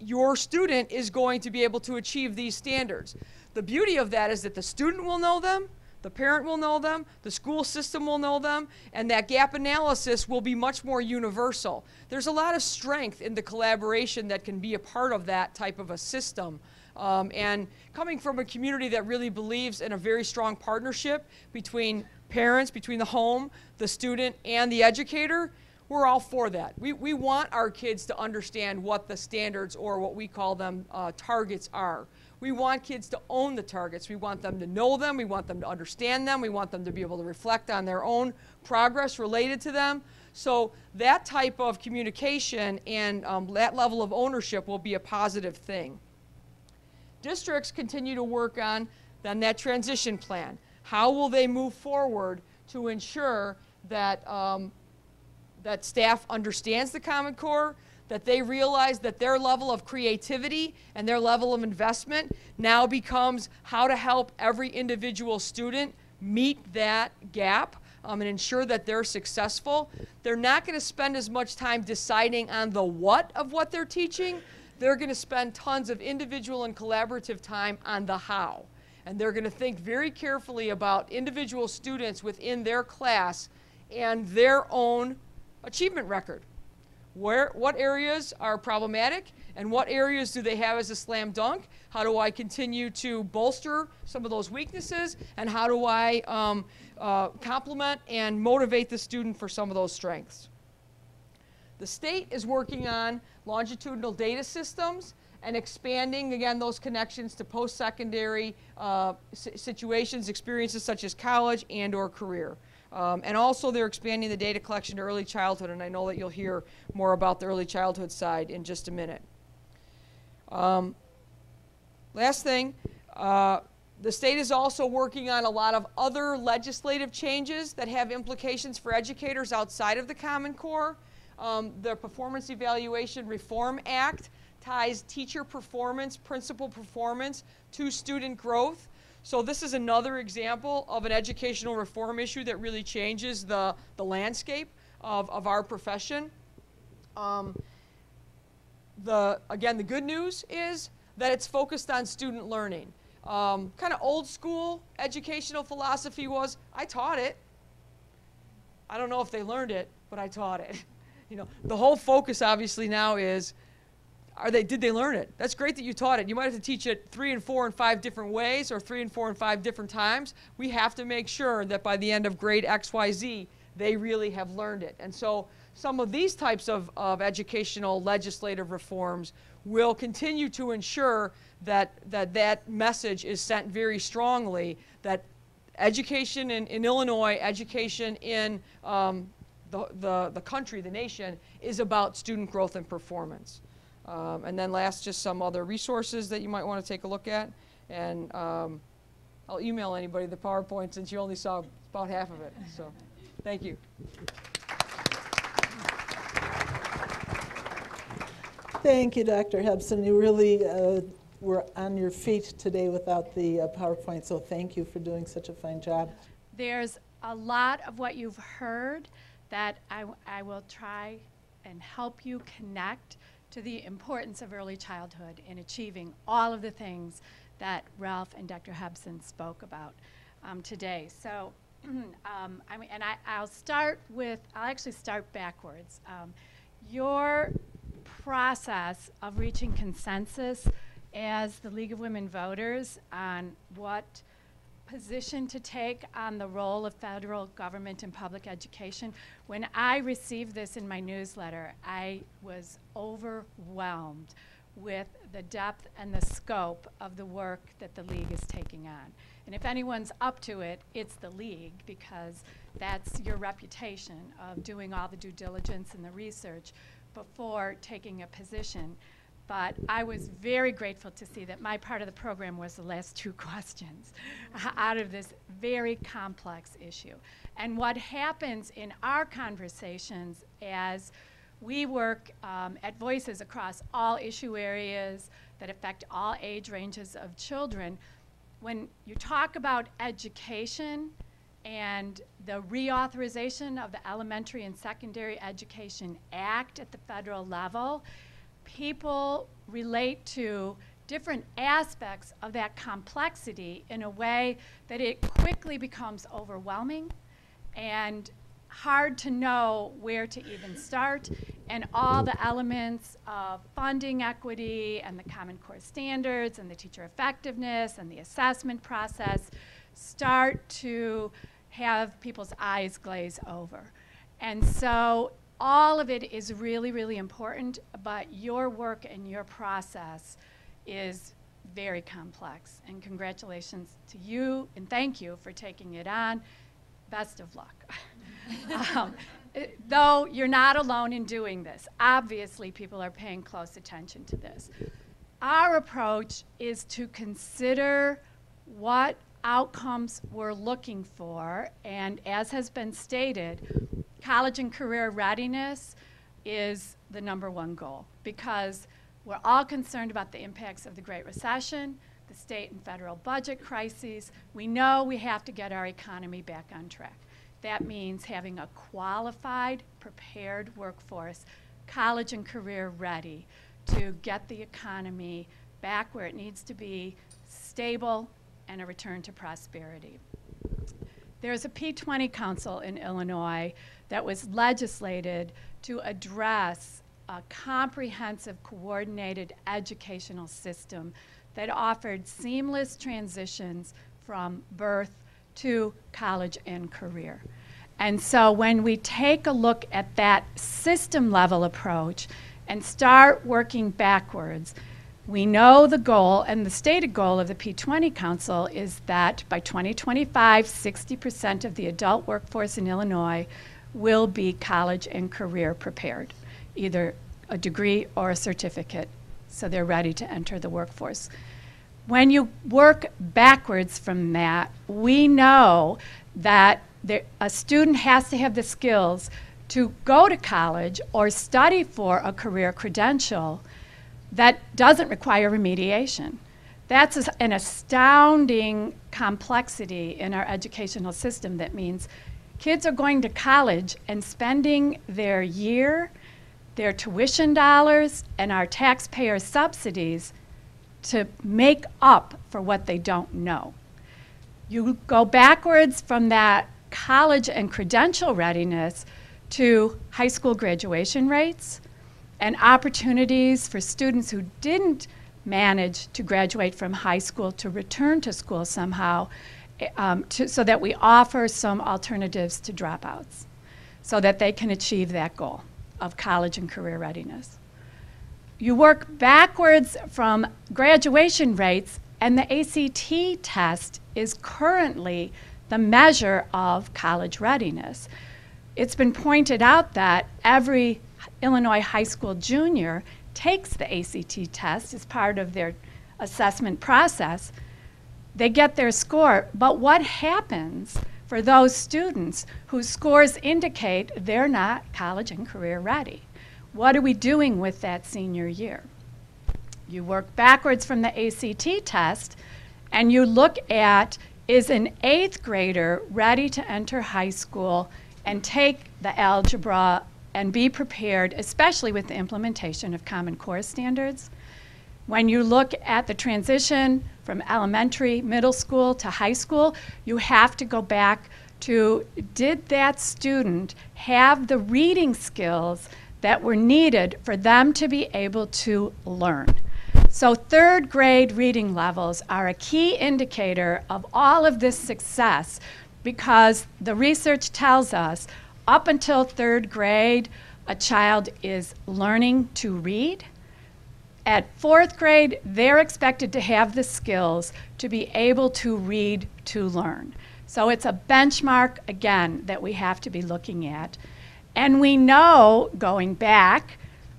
your student is going to be able to achieve these standards. The beauty of that is that the student will know them, the parent will know them, the school system will know them, and that gap analysis will be much more universal. There's a lot of strength in the collaboration that can be a part of that type of a system. Um, and coming from a community that really believes in a very strong partnership between parents, between the home, the student, and the educator, we're all for that. We, we want our kids to understand what the standards or what we call them uh, targets are. We want kids to own the targets. We want them to know them. We want them to understand them. We want them to be able to reflect on their own progress related to them. So that type of communication and um, that level of ownership will be a positive thing. Districts continue to work on then that transition plan. How will they move forward to ensure that um, that staff understands the Common Core, that they realize that their level of creativity and their level of investment now becomes how to help every individual student meet that gap um, and ensure that they're successful. They're not going to spend as much time deciding on the what of what they're teaching. They're going to spend tons of individual and collaborative time on the how. And they're going to think very carefully about individual students within their class and their own achievement record. Where, what areas are problematic and what areas do they have as a slam dunk? How do I continue to bolster some of those weaknesses? And how do I um, uh, complement and motivate the student for some of those strengths? The state is working on longitudinal data systems and expanding, again, those connections to post-secondary uh, situations, experiences such as college and or career. Um, and also they're expanding the data collection to early childhood, and I know that you'll hear more about the early childhood side in just a minute. Um, last thing, uh, the state is also working on a lot of other legislative changes that have implications for educators outside of the Common Core. Um, the Performance Evaluation Reform Act ties teacher performance, principal performance to student growth. So this is another example of an educational reform issue that really changes the, the landscape of, of our profession. Um, the, again, the good news is that it's focused on student learning. Um, kind of old school educational philosophy was, I taught it. I don't know if they learned it, but I taught it. you know, the whole focus obviously now is are they did they learn it? That's great that you taught it. You might have to teach it three and four and five different ways or three and four and five different times. We have to make sure that by the end of grade xyz they really have learned it. And so some of these types of, of educational legislative reforms will continue to ensure that that, that message is sent very strongly that education in, in illinois education in um, the, the, the country the nation is about student growth and performance um, and then last, just some other resources that you might want to take a look at. And um, I'll email anybody the PowerPoint since you only saw about half of it. So thank you. Thank you, Dr. Hobson. You really uh, were on your feet today without the uh, PowerPoint, so thank you for doing such a fine job. There's a lot of what you've heard that I, I will try and help you connect to the importance of early childhood in achieving all of the things that Ralph and Dr. Hobson spoke about um, today. So, um, I mean, and I, will start with, I'll actually start backwards. Um, your process of reaching consensus as the League of Women Voters on what position to take on the role of federal government in public education. When I received this in my newsletter, I was overwhelmed with the depth and the scope of the work that the League is taking on. And if anyone's up to it, it's the League because that's your reputation of doing all the due diligence and the research before taking a position. But I was very grateful to see that my part of the program was the last two questions out of this very complex issue. And what happens in our conversations as we work um, at Voices across all issue areas that affect all age ranges of children, when you talk about education and the reauthorization of the Elementary and Secondary Education Act at the federal level, people relate to different aspects of that complexity in a way that it quickly becomes overwhelming and hard to know where to even start, and all the elements of funding equity and the Common Core standards and the teacher effectiveness and the assessment process start to have people's eyes glaze over. And so all of it is really, really important, but your work and your process is very complex. And congratulations to you, and thank you for taking it on. Best of luck. um, it- though you're not alone in doing this, obviously people are paying close attention to this. Our approach is to consider what outcomes we're looking for, and as has been stated, college and career readiness is the number one goal because we're all concerned about the impacts of the Great Recession, the state and federal budget crises. We know we have to get our economy back on track. That means having a qualified, prepared workforce, college and career ready to get the economy back where it needs to be, stable, and a return to prosperity. There's a P20 council in Illinois that was legislated to address a comprehensive, coordinated educational system that offered seamless transitions from birth to college and career. And so when we take a look at that system level approach and start working backwards, we know the goal and the stated goal of the P20 Council is that by 2025, 60% of the adult workforce in Illinois will be college and career prepared, either a degree or a certificate, so they're ready to enter the workforce. When you work backwards from that, we know that there, a student has to have the skills to go to college or study for a career credential that doesn't require remediation. That's an astounding complexity in our educational system that means kids are going to college and spending their year, their tuition dollars, and our taxpayer subsidies to make up for what they don't know. You go backwards from that college and credential readiness to high school graduation rates and opportunities for students who didn't manage to graduate from high school to return to school somehow eh, um, to, so that we offer some alternatives to dropouts so that they can achieve that goal of college and career readiness you work backwards from graduation rates, and the ACT test is currently the measure of college readiness. It's been pointed out that every Illinois high school junior takes the ACT test as part of their assessment process. They get their score, but what happens for those students whose scores indicate they're not college and career ready? What are we doing with that senior year? You work backwards from the ACT test and you look at is an eighth grader ready to enter high school and take the algebra and be prepared, especially with the implementation of Common Core standards? When you look at the transition from elementary, middle school to high school, you have to go back to did that student have the reading skills that were needed for them to be able to learn. So, third grade reading levels are a key indicator of all of this success because the research tells us up until third grade, a child is learning to read. At fourth grade, they're expected to have the skills to be able to read to learn. So, it's a benchmark, again, that we have to be looking at. And we know, going back,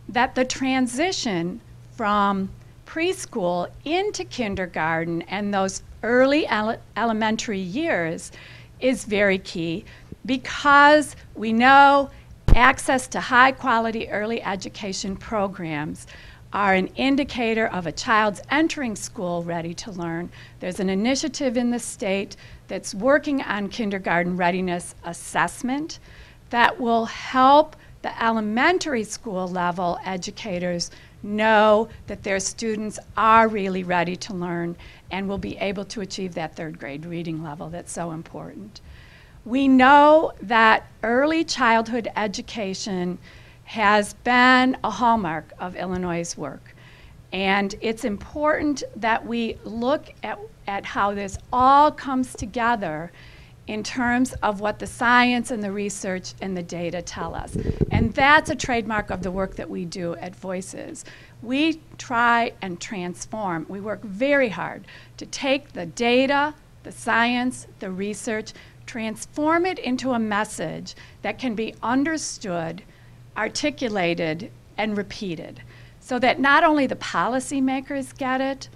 that the transition from preschool into kindergarten and those early ele- elementary years is very key because we know access to high quality early education programs are an indicator of a child's entering school ready to learn. There's an initiative in the state that's working on kindergarten readiness assessment that will help the elementary school level educators know that their students are really ready to learn and will be able to achieve that third grade reading level that's so important. We know that early childhood education has been a hallmark of Illinois' work. And it's important that we look at, at how this all comes together in terms of what the science and the research and the data tell us. And that's a trademark of the work that we do at Voices. We try and transform. We work very hard to take the data, the science, the research, transform it into a message that can be understood, articulated, and repeated. So that not only the policymakers get it,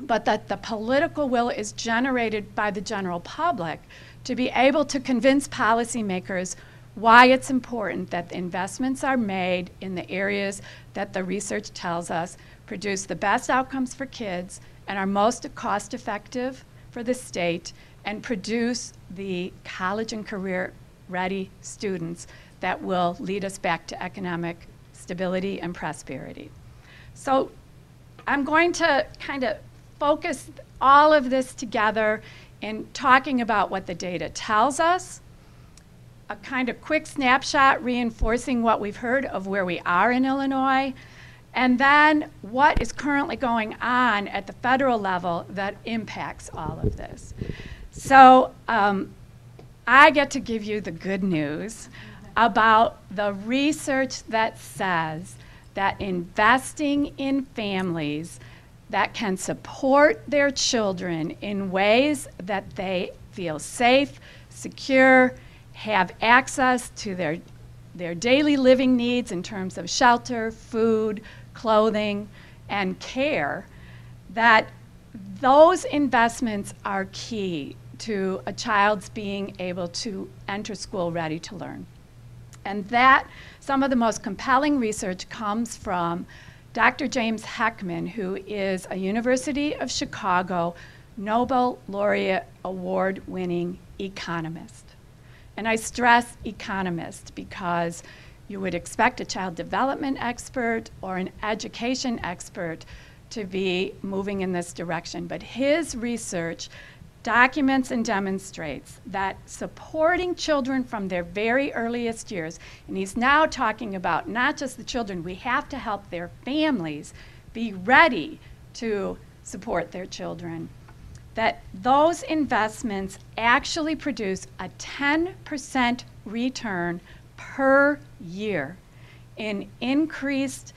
but that the political will is generated by the general public to be able to convince policymakers why it's important that the investments are made in the areas that the research tells us produce the best outcomes for kids and are most cost effective for the state and produce the college and career ready students that will lead us back to economic stability and prosperity. So I'm going to kind of focus all of this together in talking about what the data tells us, a kind of quick snapshot reinforcing what we've heard of where we are in Illinois, and then what is currently going on at the federal level that impacts all of this. So um, I get to give you the good news about the research that says that investing in families that can support their children in ways that they feel safe, secure, have access to their, their daily living needs in terms of shelter, food, clothing, and care, that those investments are key to a child's being able to enter school ready to learn. And that, some of the most compelling research comes from Dr. James Heckman, who is a University of Chicago Nobel Laureate Award winning economist. And I stress economist because you would expect a child development expert or an education expert to be moving in this direction. But his research documents and demonstrates that supporting children from their very earliest years, and he's now talking about not just the children, we have to help their families be ready to support their children, that those investments actually produce a 10% return per year in increased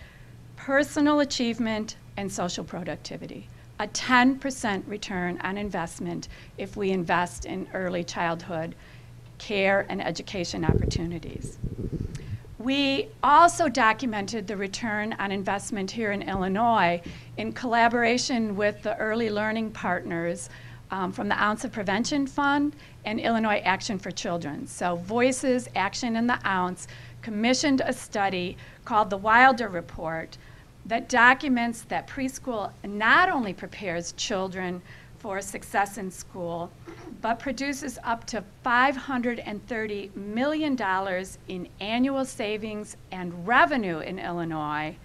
personal achievement and social productivity a 10% return on investment if we invest in early childhood care and education opportunities. We also documented the return on investment here in Illinois in collaboration with the early learning partners um, from the Ounce of Prevention Fund and Illinois Action for Children. So, Voices, Action, and the Ounce commissioned a study called the Wilder Report that documents that preschool not only prepares children for success in school, but produces up to $530 million in annual savings and revenue in Illinois,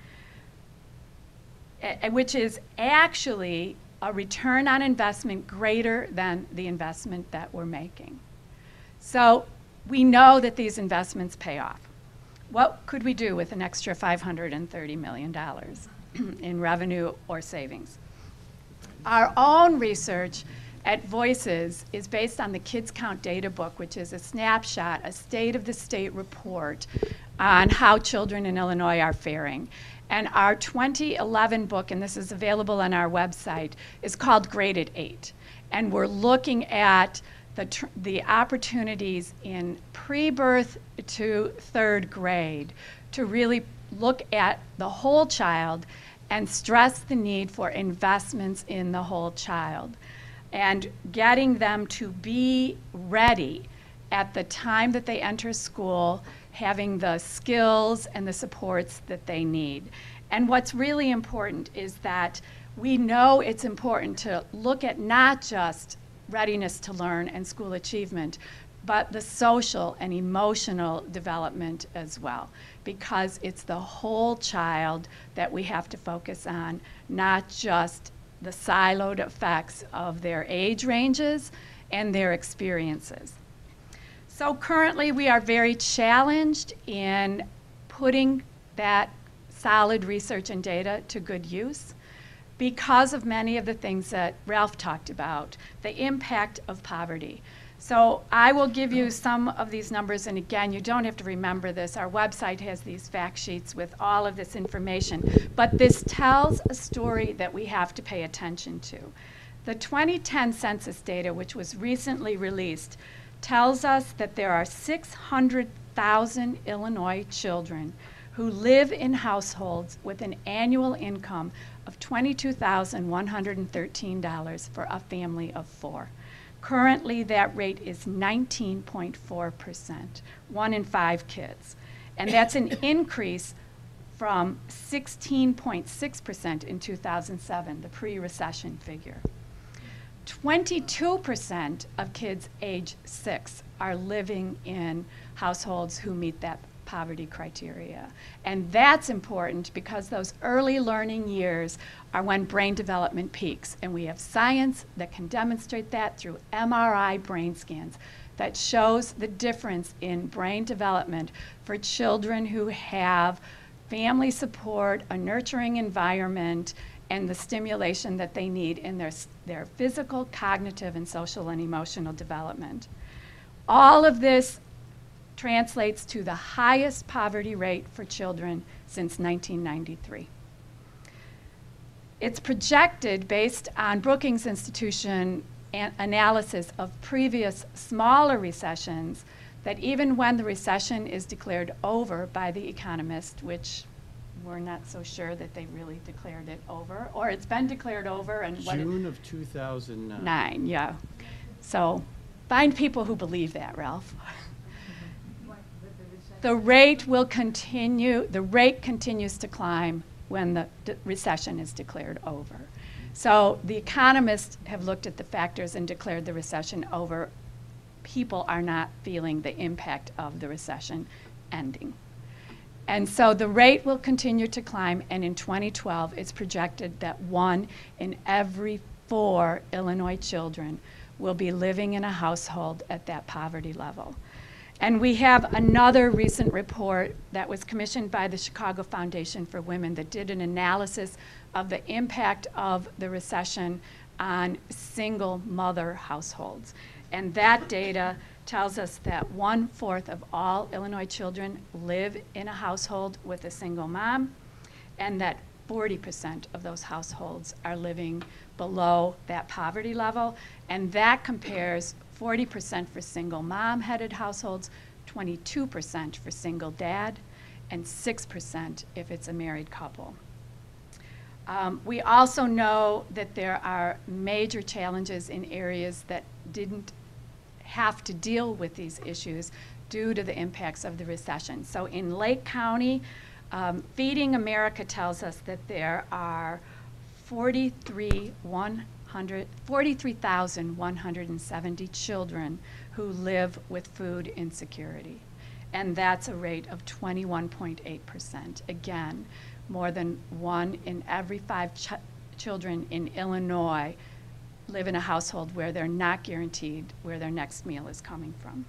which is actually a return on investment greater than the investment that we're making. So we know that these investments pay off what could we do with an extra $530 million in revenue or savings? Our own research at Voices is based on the Kids Count Data Book, which is a snapshot, a state of the state report on how children in Illinois are faring. And our 2011 book, and this is available on our website, is called Graded 8. And we're looking at the, the opportunities in pre birth to third grade to really look at the whole child and stress the need for investments in the whole child and getting them to be ready at the time that they enter school, having the skills and the supports that they need. And what's really important is that we know it's important to look at not just readiness to learn and school achievement, but the social and emotional development as well, because it's the whole child that we have to focus on, not just the siloed effects of their age ranges and their experiences. So currently, we are very challenged in putting that solid research and data to good use because of many of the things that Ralph talked about, the impact of poverty. So I will give you some of these numbers, and again, you don't have to remember this. Our website has these fact sheets with all of this information. But this tells a story that we have to pay attention to. The 2010 census data, which was recently released, tells us that there are 600,000 Illinois children who live in households with an annual income of $22,113 for a family of four. Currently, that rate is 19.4%, one in five kids. And that's an increase from 16.6% in 2007, the pre recession figure. 22% of kids age six are living in households who meet that poverty criteria. And that's important because those early learning years are when brain development peaks. And we have science that can demonstrate that through MRI brain scans that shows the difference in brain development for children who have family support, a nurturing environment, and the stimulation that they need in their, their physical, cognitive, and social and emotional development. All of this translates to the highest poverty rate for children since 1993. It's projected based on Brookings Institution an- analysis of previous smaller recessions that even when the recession is declared over by the economist, which we're not so sure that they really declared it over, or it's been declared over and June of 2009. Nine, yeah. So find people who believe that, Ralph. The rate will continue, the rate continues to climb when the recession is declared over. So the economists have looked at the factors and declared the recession over. People are not feeling the impact of the recession ending. And so the rate will continue to climb, and in 2012, it's projected that one in every four Illinois children will be living in a household at that poverty level. And we have another recent report that was commissioned by the Chicago Foundation for Women that did an analysis of the impact of the recession on single mother households. And that data tells us that one fourth of all Illinois children live in a household with a single mom, and that 40% of those households are living below that poverty level. And that compares 40% for single mom headed households, 22% for single dad, and 6% if it's a married couple. Um, we also know that there are major challenges in areas that didn't have to deal with these issues due to the impacts of the recession. So in Lake County, um, Feeding America tells us that there are 43, 100, 43,170 children who live with food insecurity. And that's a rate of 21.8%. Again, more than one in every five ch- children in Illinois live in a household where they're not guaranteed where their next meal is coming from.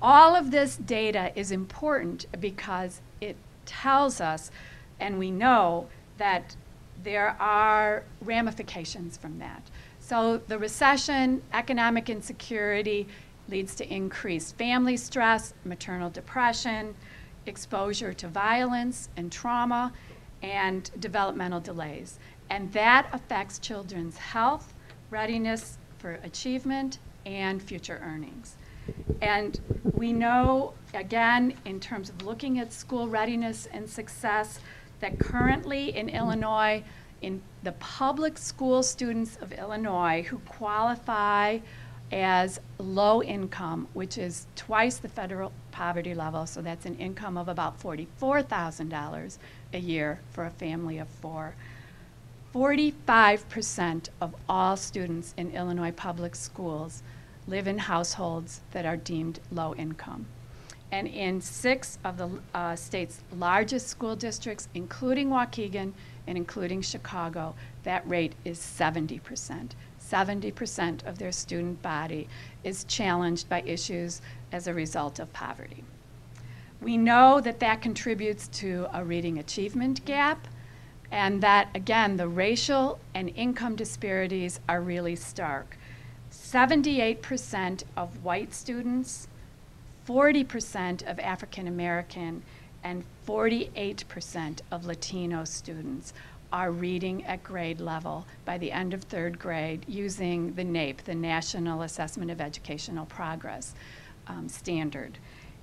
All of this data is important because it tells us, and we know, that there are ramifications from that. So the recession, economic insecurity leads to increased family stress, maternal depression, exposure to violence and trauma, and developmental delays. And that affects children's health, readiness for achievement, and future earnings. And we know, again, in terms of looking at school readiness and success, that currently in Illinois, in the public school students of Illinois who qualify as low income, which is twice the federal poverty level, so that's an income of about $44,000 a year for a family of four. 45% of all students in Illinois public schools live in households that are deemed low income. And in six of the uh, state's largest school districts, including Waukegan and including Chicago, that rate is 70%. 70% of their student body is challenged by issues as a result of poverty. We know that that contributes to a reading achievement gap, and that, again, the racial and income disparities are really stark. 78% of white students, 40% of African American, and 48% of Latino students are reading at grade level by the end of third grade using the NAEP, the National Assessment of Educational Progress um, standard.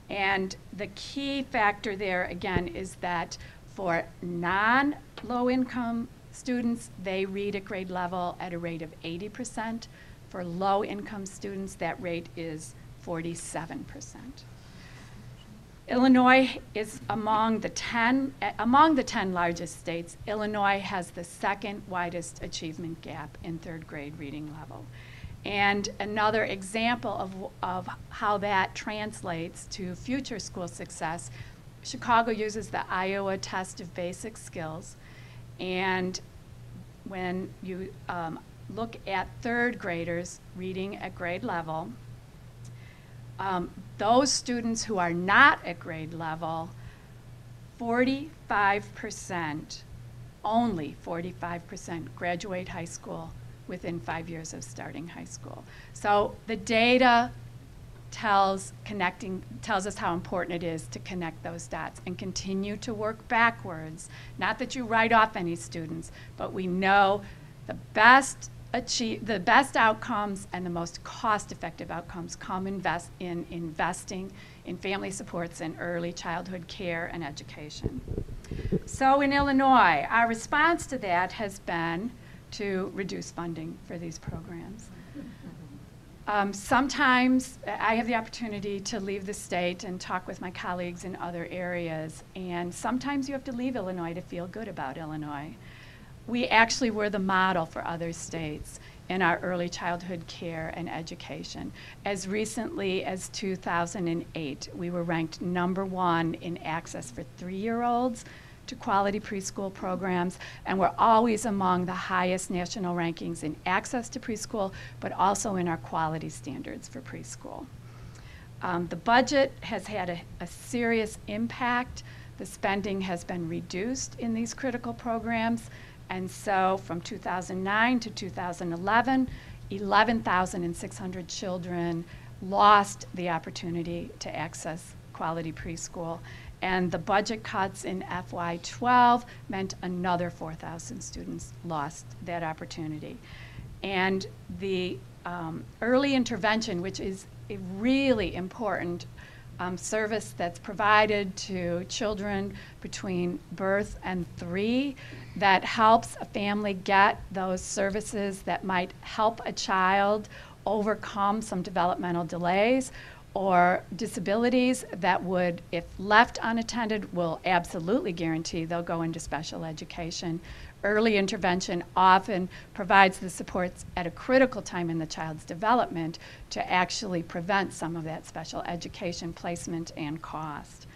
And the key factor there, again, is that for non low income students, they read at grade level at a rate of 80%. For low income students, that rate is 47%. Illinois is among the 10 uh, among the 10 largest states. Illinois has the second widest achievement gap in third grade reading level. And another example of, of how that translates to future school success, Chicago uses the Iowa Test of Basic Skills. And when you um, look at third graders reading at grade level, um, those students who are not at grade level, 45%, only 45% graduate high school within five years of starting high school. So the data tells connecting tells us how important it is to connect those dots and continue to work backwards. Not that you write off any students, but we know the best achieve the best outcomes and the most cost-effective outcomes come invest in investing in family supports and early childhood care and education. So in Illinois, our response to that has been to reduce funding for these programs. Um, sometimes I have the opportunity to leave the state and talk with my colleagues in other areas, and sometimes you have to leave Illinois to feel good about Illinois. We actually were the model for other states in our early childhood care and education. As recently as 2008, we were ranked number one in access for three year olds to quality preschool programs, and we're always among the highest national rankings in access to preschool, but also in our quality standards for preschool. Um, the budget has had a, a serious impact. The spending has been reduced in these critical programs, and so from 2009 to 2011, 11,600 children lost the opportunity to access quality preschool. And the budget cuts in FY12 meant another 4,000 students lost that opportunity. And the um, early intervention, which is really important um, service that's provided to children between birth and three, that helps a family get those services that might help a child overcome some developmental delays or disabilities that would, if left unattended, will absolutely guarantee they'll go into special education. Early intervention often provides the supports at a critical time in the child's development to actually prevent some of that special education placement and cost.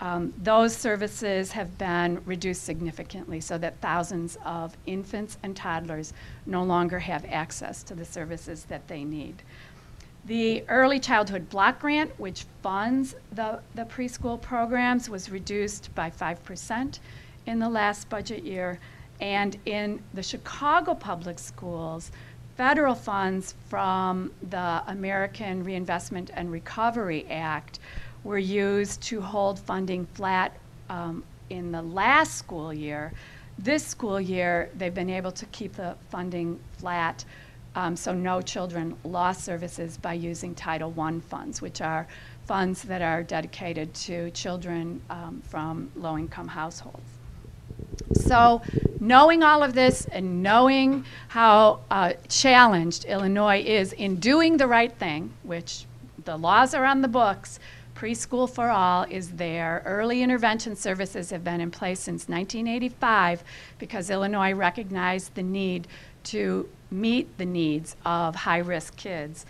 Um, those services have been reduced significantly so that thousands of infants and toddlers no longer have access to the services that they need. The Early Childhood Block Grant, which funds the, the preschool programs, was reduced by 5% in the last budget year. And in the Chicago Public Schools, federal funds from the American Reinvestment and Recovery Act were used to hold funding flat um, in the last school year. This school year, they've been able to keep the funding flat um, so no children lost services by using Title I funds, which are funds that are dedicated to children um, from low-income households. So, knowing all of this and knowing how uh, challenged Illinois is in doing the right thing, which the laws are on the books, preschool for all is there. Early intervention services have been in place since 1985 because Illinois recognized the need to meet the needs of high risk kids.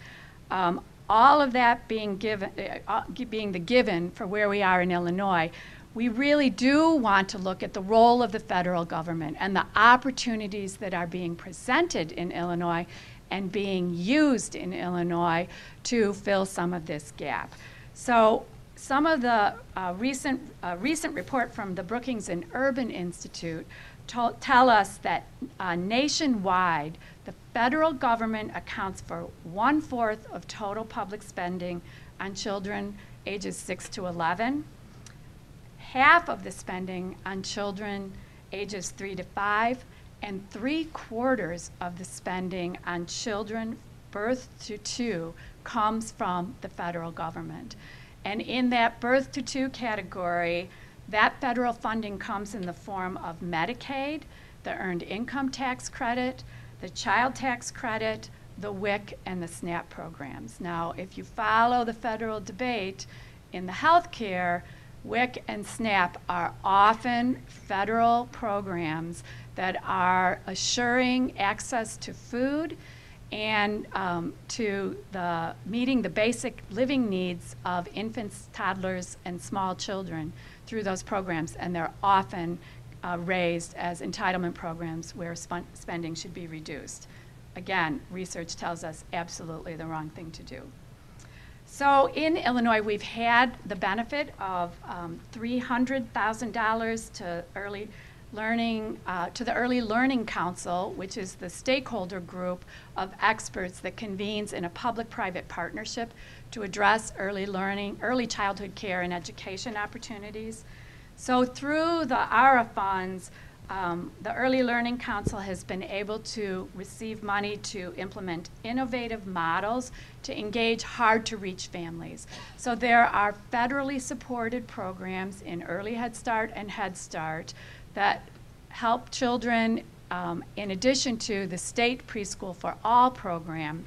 Um, all of that being given, uh, uh, being the given for where we are in Illinois, we really do want to look at the role of the federal government and the opportunities that are being presented in Illinois and being used in Illinois to fill some of this gap. So some of the uh, recent, uh, recent report from the Brookings and Urban Institute tell us that uh, nationwide, the federal government accounts for one-fourth of total public spending on children ages 6 to 11 half of the spending on children ages three to five, and three quarters of the spending on children birth to two comes from the federal government. And in that birth to two category, that federal funding comes in the form of Medicaid, the Earned Income Tax Credit, the Child Tax Credit, the WIC, and the SNAP programs. Now, if you follow the federal debate in the healthcare, WIC and SNAP are often federal programs that are assuring access to food and um, to the meeting the basic living needs of infants, toddlers, and small children through those programs, and they're often uh, raised as entitlement programs where spending should be reduced. Again, research tells us absolutely the wrong thing to do. So in Illinois, we've had the benefit of um, $300,000 to early learning uh, to the Early Learning Council, which is the stakeholder group of experts that convenes in a public-private partnership to address early learning, early childhood care and education opportunities. So through the ARA funds, um, the Early Learning Council has been able to receive money to implement innovative models to engage hard to reach families. So there are federally supported programs in Early Head Start and Head Start that help children um, in addition to the state preschool for all program.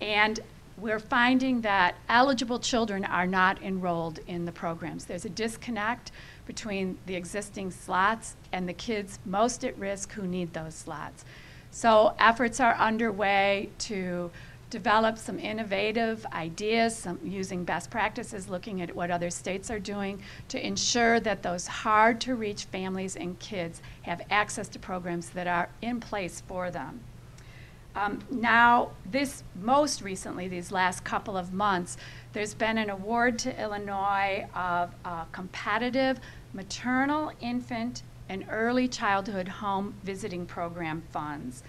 And we're finding that eligible children are not enrolled in the programs. There's a disconnect between the existing slots and the kids most at risk who need those slots. So efforts are underway to develop some innovative ideas, some using best practices, looking at what other states are doing to ensure that those hard to reach families and kids have access to programs that are in place for them. Um, now, this most recently, these last couple of months, there's been an award to Illinois of uh, competitive maternal, infant, and early childhood home visiting program funds.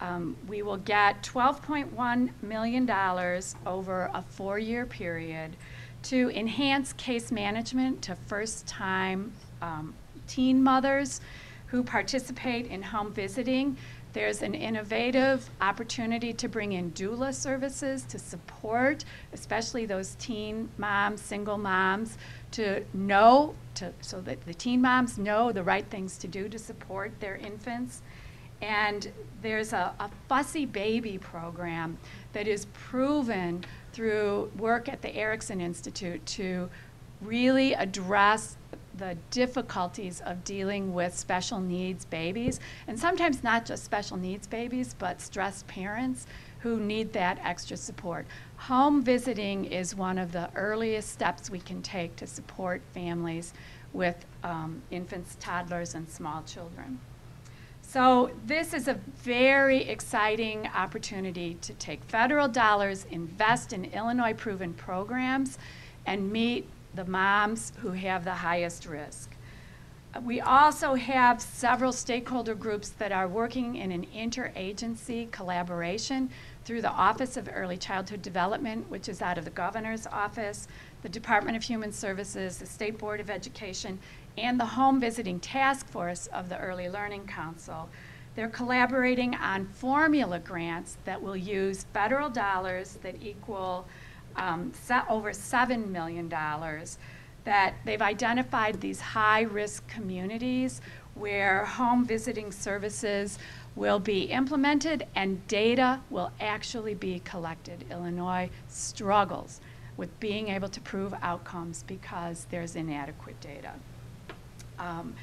Um, we will get $12.1 million over a four year period to enhance case management to first time um, teen mothers who participate in home visiting. There's an innovative opportunity to bring in doula services to support, especially those teen moms, single moms, to know, to, so that the teen moms know the right things to do to support their infants. And there's a, a fussy baby program that is proven through work at the Erickson Institute to really address the difficulties of dealing with special needs babies, and sometimes not just special needs babies, but stressed parents who need that extra support. Home visiting is one of the earliest steps we can take to support families with um, infants, toddlers, and small children. So this is a very exciting opportunity to take federal dollars, invest in Illinois proven programs, and meet the moms who have the highest risk. We also have several stakeholder groups that are working in an interagency collaboration through the Office of Early Childhood Development, which is out of the governor's office, the Department of Human Services, the State Board of Education, and the Home Visiting Task Force of the Early Learning Council. They're collaborating on formula grants that will use federal dollars that equal um, over $7 million that they've identified these high risk communities where home visiting services will be implemented and data will actually be collected. Illinois struggles with being able to prove outcomes because there's inadequate data. Um,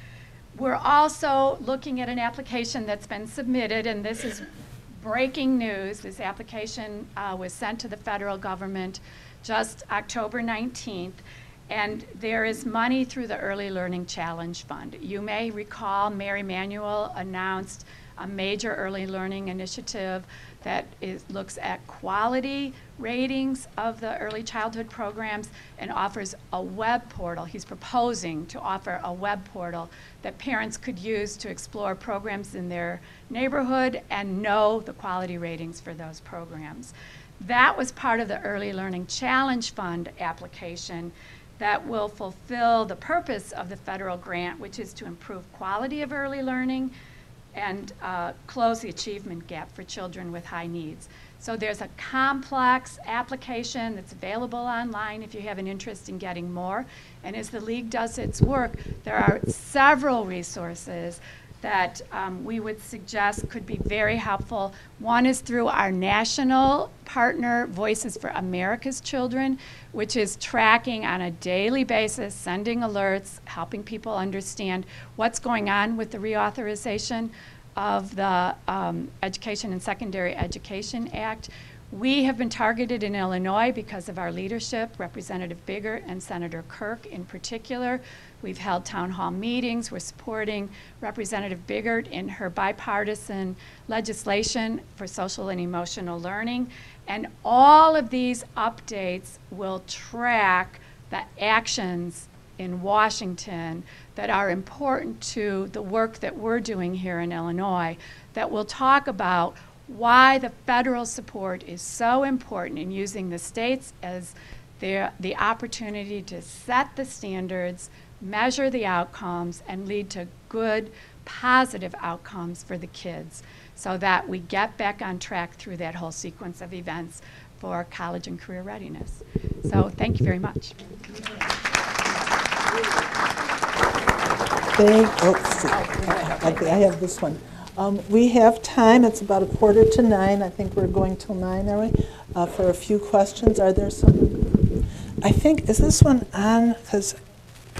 We're also looking at an application that's been submitted, and this is breaking news. This application uh, was sent to the federal government just October 19th, and there is money through the Early Learning Challenge Fund. You may recall Mayor Emanuel announced a major early learning initiative that is, looks at quality ratings of the early childhood programs and offers a web portal. He's proposing to offer a web portal that parents could use to explore programs in their neighborhood and know the quality ratings for those programs. That was part of the Early Learning Challenge Fund application that will fulfill the purpose of the federal grant, which is to improve quality of early learning and uh, close the achievement gap for children with high needs. So there's a complex application that's available online if you have an interest in getting more. And as the league does its work, there are several resources that um, we would suggest could be very helpful. One is through our national partner, Voices for America's Children, which is tracking on a daily basis, sending alerts, helping people understand what's going on with the reauthorization of the um, Education and Secondary Education Act. We have been targeted in Illinois because of our leadership, Representative Biggert and Senator Kirk in particular. We've held town hall meetings. We're supporting Representative Biggert in her bipartisan legislation for social and emotional learning. And all of these updates will track the actions in Washington that are important to the work that we're doing here in Illinois that will talk about why the federal support is so important in using the states as their, the opportunity to set the standards, measure the outcomes, and lead to good, positive outcomes for the kids so that we get back on track through that whole sequence of events for college and career readiness. So thank you very much. Thank, oh, I I have this one. Um, We have time, it's about a quarter to nine, I think we're going till nine, are we? Uh, For a few questions, are there some? I think, is this one on, because,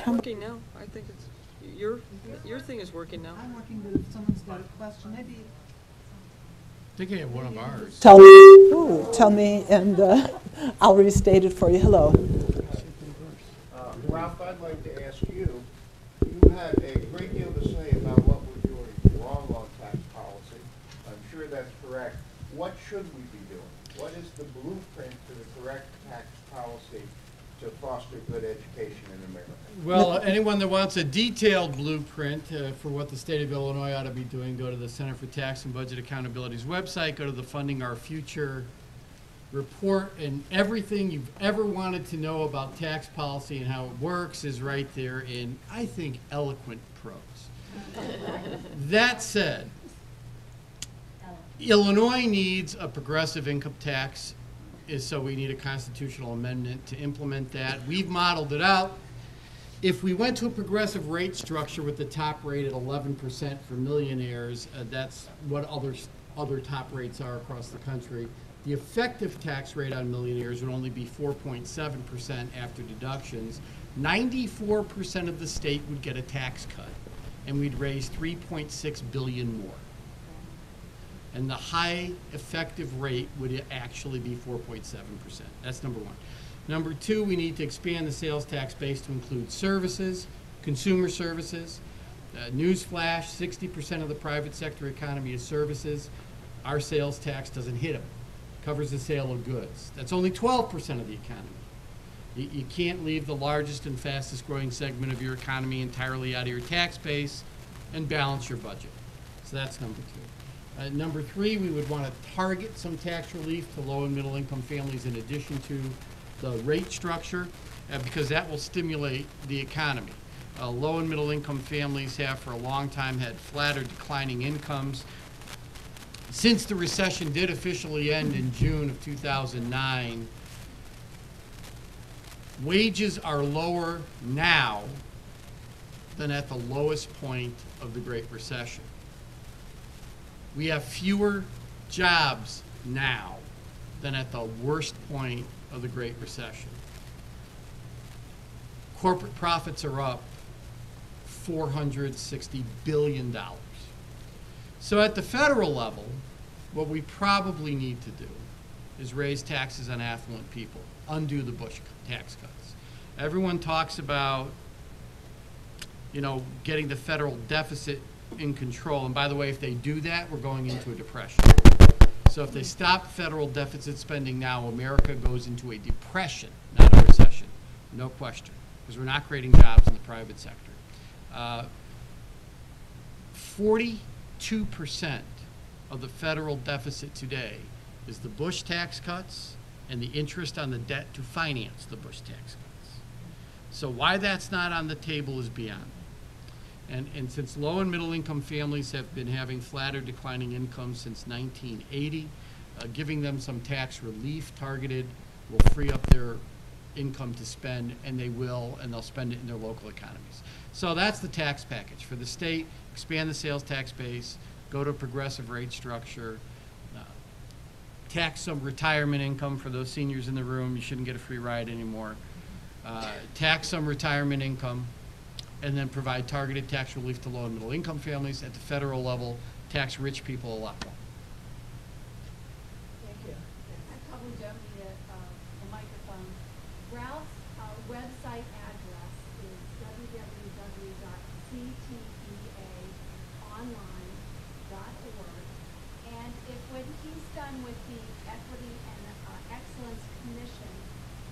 Working now. I think it's, your, your thing is working now. I'm looking, but if someone's got a question, maybe. They can have one of ours. Tell me, ooh, tell me, and uh, I'll restate it for you. Hello. Uh, Ralph, I'd like to ask you, you had a great deal to say about what we're doing wrong on tax policy. I'm sure that's correct. What should we be doing? What is the blueprint for the correct tax policy to foster good education in America? Well, anyone that wants a detailed blueprint uh, for what the state of Illinois ought to be doing, go to the Center for Tax and Budget Accountability's website, go to the Funding Our Future report, and everything you've ever wanted to know about tax policy and how it works is right there in, I think, eloquent prose. That said, Illinois needs a progressive income tax, is so we need a constitutional amendment to implement that. We've modeled it out. If we went to a progressive rate structure with the top rate at eleven percent for millionaires, uh, that's what other, other top rates are across the country. The effective tax rate on millionaires would only be four point seven percent after deductions. Ninety-four percent of the state would get a tax cut, and we'd raise three point six billion more and the high effective rate would actually be four point seven percent. That's number one. Number two, we need to expand the sales tax base to include services, consumer services. Uh, newsflash, sixty percent of the private sector economy is services. Our sales tax doesn't hit them, covers the sale of goods. That's only twelve percent of the economy. You, you can't leave the largest and fastest growing segment of your economy entirely out of your tax base and balance your budget. So that's number two. Uh, Number three, we would want to target some tax relief to low and middle income families in addition to the rate structure, uh, because that will stimulate the economy. Uh, Low and middle income families have for a long time had flat or declining incomes. Since the recession did officially end in June of 2009, wages are lower now than at the lowest point of the Great Recession. We have fewer jobs now than at the worst point of the Great Recession. Corporate profits are up $460 billion. So at the federal level, what we probably need to do is raise taxes on affluent people, undo the Bush tax cuts. Everyone talks about, you know, getting the federal deficit in control. And by the way, if they do that, we're going into a depression. So if they stop federal deficit spending now, America goes into a depression, not a recession, no question, because we're not creating jobs in the private sector. Uh, Forty-two percent of the federal deficit today is the Bush tax cuts and the interest on the debt to finance the Bush tax cuts. So why that's not on the table is beyond me. And, and since low and middle income families have been having flat or declining incomes since 1980, uh, giving them some tax relief targeted will free up their income to spend, and they will, and they'll spend it in their local economies. So that's the tax package. For the state, expand the sales tax base, go to a progressive rate structure, uh, tax some retirement income for those seniors in the room, you shouldn't get a free ride anymore. Uh, Tax some retirement income, and then provide targeted tax relief to low and middle income families. At the federal level, tax rich people a lot more. Thank you. I probably don't need a, uh, a microphone. Ralph's, uh, website address is www.ctbaonline.org. And if, when he's done with the Equity and uh, Excellence Commission,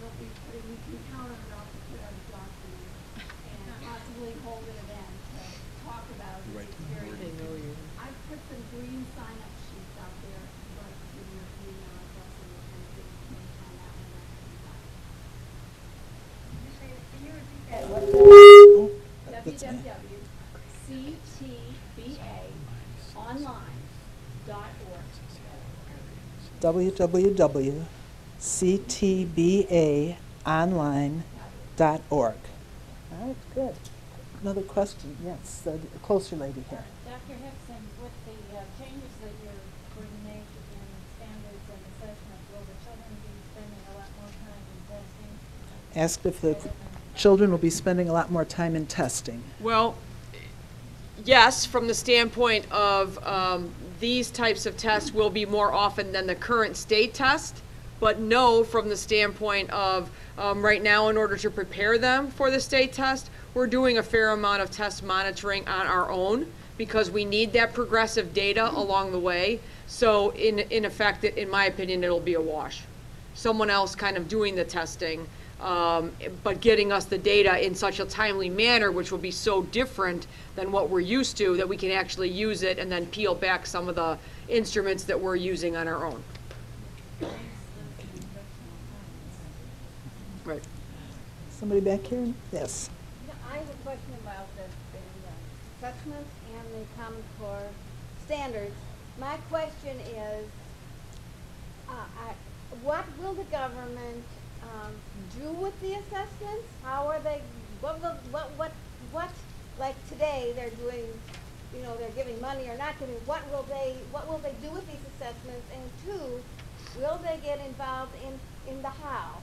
he'll be putting, we can count on Ralph to put out a document and possibly hold an event to talk about his experience. I've put some green sign-up sheets out there, if like to your email address and and things you can find out when that comes out. Can you repeat that? www.ctbaonline.org. www.ctbaonline.org. All right, good. Another question, yes, the closer lady here. Dr. Hobson, with the uh, changes that you're going to make in standards and assessment, will the children be spending a lot more time in testing? Asked if the children will be spending a lot more time in testing. Well, yes, from the standpoint of um, these types of tests will be more often than the current state test, but no, from the standpoint of um, right now, in order to prepare them for the state test, we're doing a fair amount of test monitoring on our own because we need that progressive data along the way. So, in in effect, in my opinion, it'll be a wash. Someone else kind of doing the testing um, but getting us the data in such a timely manner, which will be so different than what we're used to, that we can actually use it and then peel back some of the instruments that we're using on our own. Right. Somebody back here? Yes. Yeah, I have a question about the, assessments and the Common Core standards. My question is, uh, I, what will the government, um, do with the assessments? How are they, what will, what, what, what, like today, they're doing, you know, they're giving money or not giving, what will they, what will they do with these assessments? And two, will they get involved in, in the how?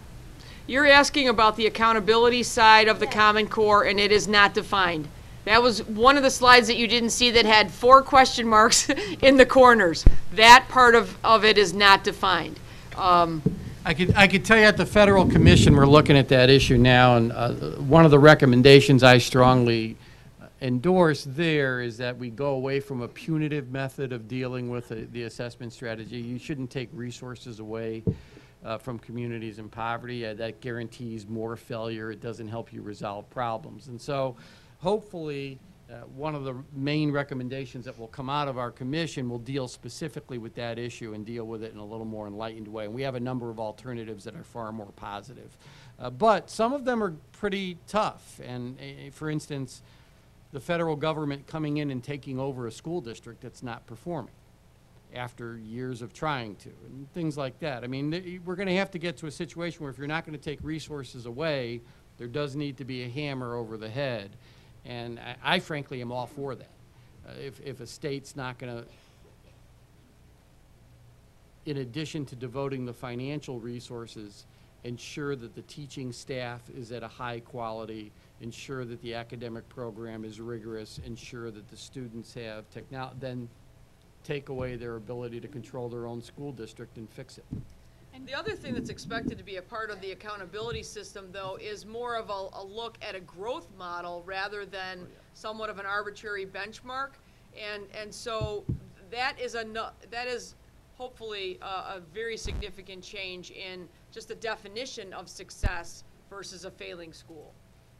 You're asking about the accountability side of the Common Core, and it is not defined. That was one of the slides that you didn't see that had four question marks in the corners. That part of, of it is not defined. Um, I could, I could tell you at the Federal Commission, we're looking at that issue now, and uh, one of the recommendations I strongly endorse there is that we go away from a punitive method of dealing with the- the assessment strategy. You shouldn't take resources away uh, from communities in poverty. Uh, That guarantees more failure. It doesn't help you resolve problems. And so hopefully, uh, one of the main recommendations that will come out of our commission will deal specifically with that issue and deal with it in a little more enlightened way. And we have a number of alternatives that are far more positive. Uh, But some of them are pretty tough. And uh, for instance, the federal government coming in and taking over a school district that's not performing after years of trying to, and things like that. I mean, th- we're going to have to get to a situation where if you're not going to take resources away, there does need to be a hammer over the head. And I, I frankly am all for that. Uh, if, if a state's not going to, in addition to devoting the financial resources, ensure that the teaching staff is at a high quality, ensure that the academic program is rigorous, ensure that the students have technology, then take away their ability to control their own school district and fix it. The other thing that's expected to be a part of the accountability system, though, is more of a, a look at a growth model rather than somewhat of an arbitrary benchmark. And, and so that is a, that is hopefully a, a very significant change in just the definition of success versus a failing school.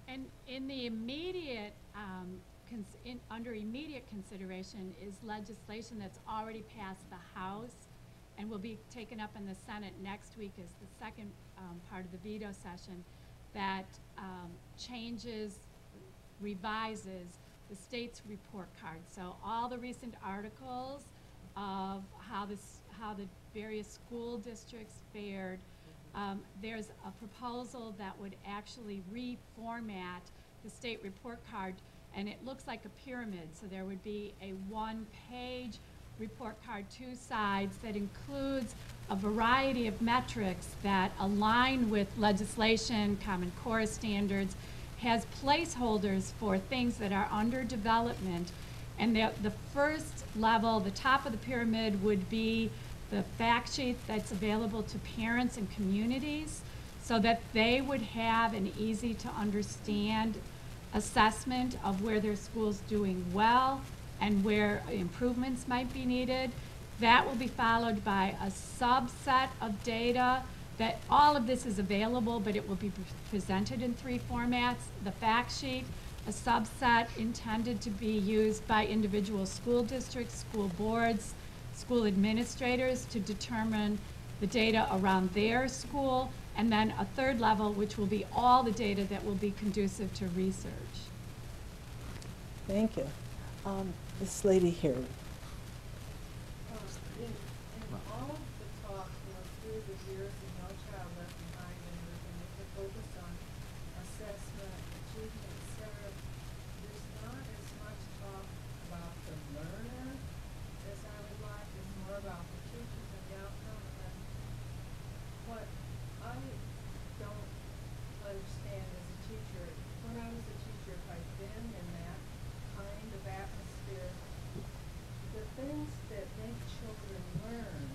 And in the immediate, um, in, under immediate consideration is legislation that's already passed the House and will be taken up in the Senate next week as the second, um, part of the veto session that, um, changes, revises the state's report card. So all the recent articles of how this, how the various school districts fared, um, there's a proposal that would actually reformat the state report card, and it looks like a pyramid. So there would be a one-page report card, two sides, that includes a variety of metrics that align with legislation, Common Core standards, has placeholders for things that are under development. And the, the first level, the top of the pyramid would be the fact sheet that's available to parents and communities so that they would have an easy to understand assessment of where their school's doing well and where improvements might be needed. That will be followed by a subset of data that all of this is available, but it will be pre- presented in three formats. The fact sheet, a subset intended to be used by individual school districts, school boards, school administrators to determine the data around their school, and then a third level, which will be all the data that will be conducive to research. Thank you. Um, This lady here. In, in all of the talk, you know, through the years of No Child Left Behind and everything, with the focus on assessment, achievement, et cetera, there's not as much talk about the learner as I would like, it's more about the teachers and the outcome, and what I don't understand as a teacher, when I was a teacher, if I'd been in that kind of atmosphere, the things that make children learn,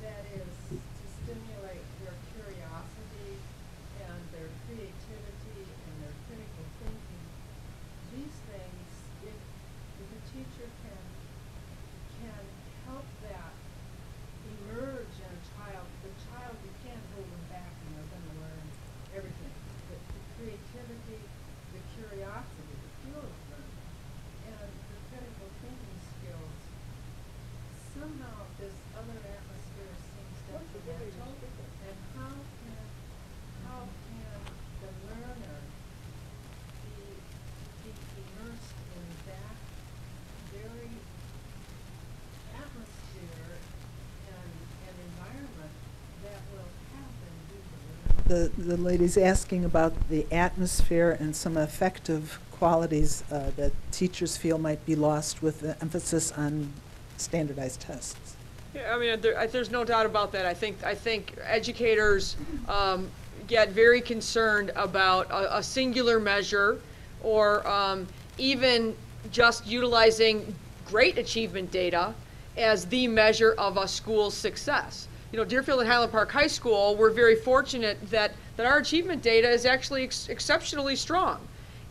that is to stimulate their curiosity and their creativity and their critical thinking, these things, if, if a teacher can, can help that emerge in a child, the child, you can't hold them back and they're gonna learn everything. The, the creativity, the curiosity, the feel of learning, and the critical thinking skills. Somehow this other atmosphere seems detrimental, and how can, how can the learner be, be immersed in that very atmosphere and, and environment that will have them do the? The, the lady's asking about the atmosphere and some effective qualities uh, that teachers feel might be lost with the emphasis on standardized tests. Yeah, I mean, there, there's no doubt about that. I think, I think educators um, get very concerned about a, a singular measure or um, even just utilizing great achievement data as the measure of a school's success. You know, Deerfield and Highland Park High School, we're very fortunate that, that our achievement data is actually ex- exceptionally strong.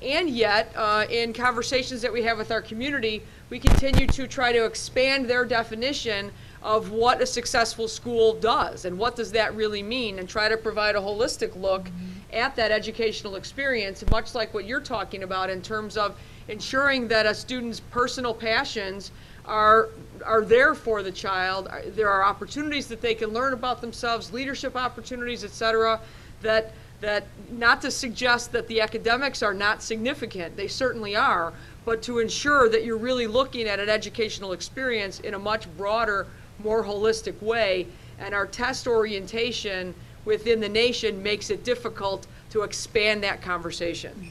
And yet, uh, in conversations that we have with our community, we continue to try to expand their definition of what a successful school does and what does that really mean and try to provide a holistic look at that educational experience, much like what you're talking about in terms of ensuring that a student's personal passions are, are there for the child. Uh, There are opportunities that they can learn about themselves, leadership opportunities, et cetera, that, that, not to suggest that the academics are not significant, they certainly are, but to ensure that you're really looking at an educational experience in a much broader, more holistic way. And our test orientation within the nation makes it difficult to expand that conversation.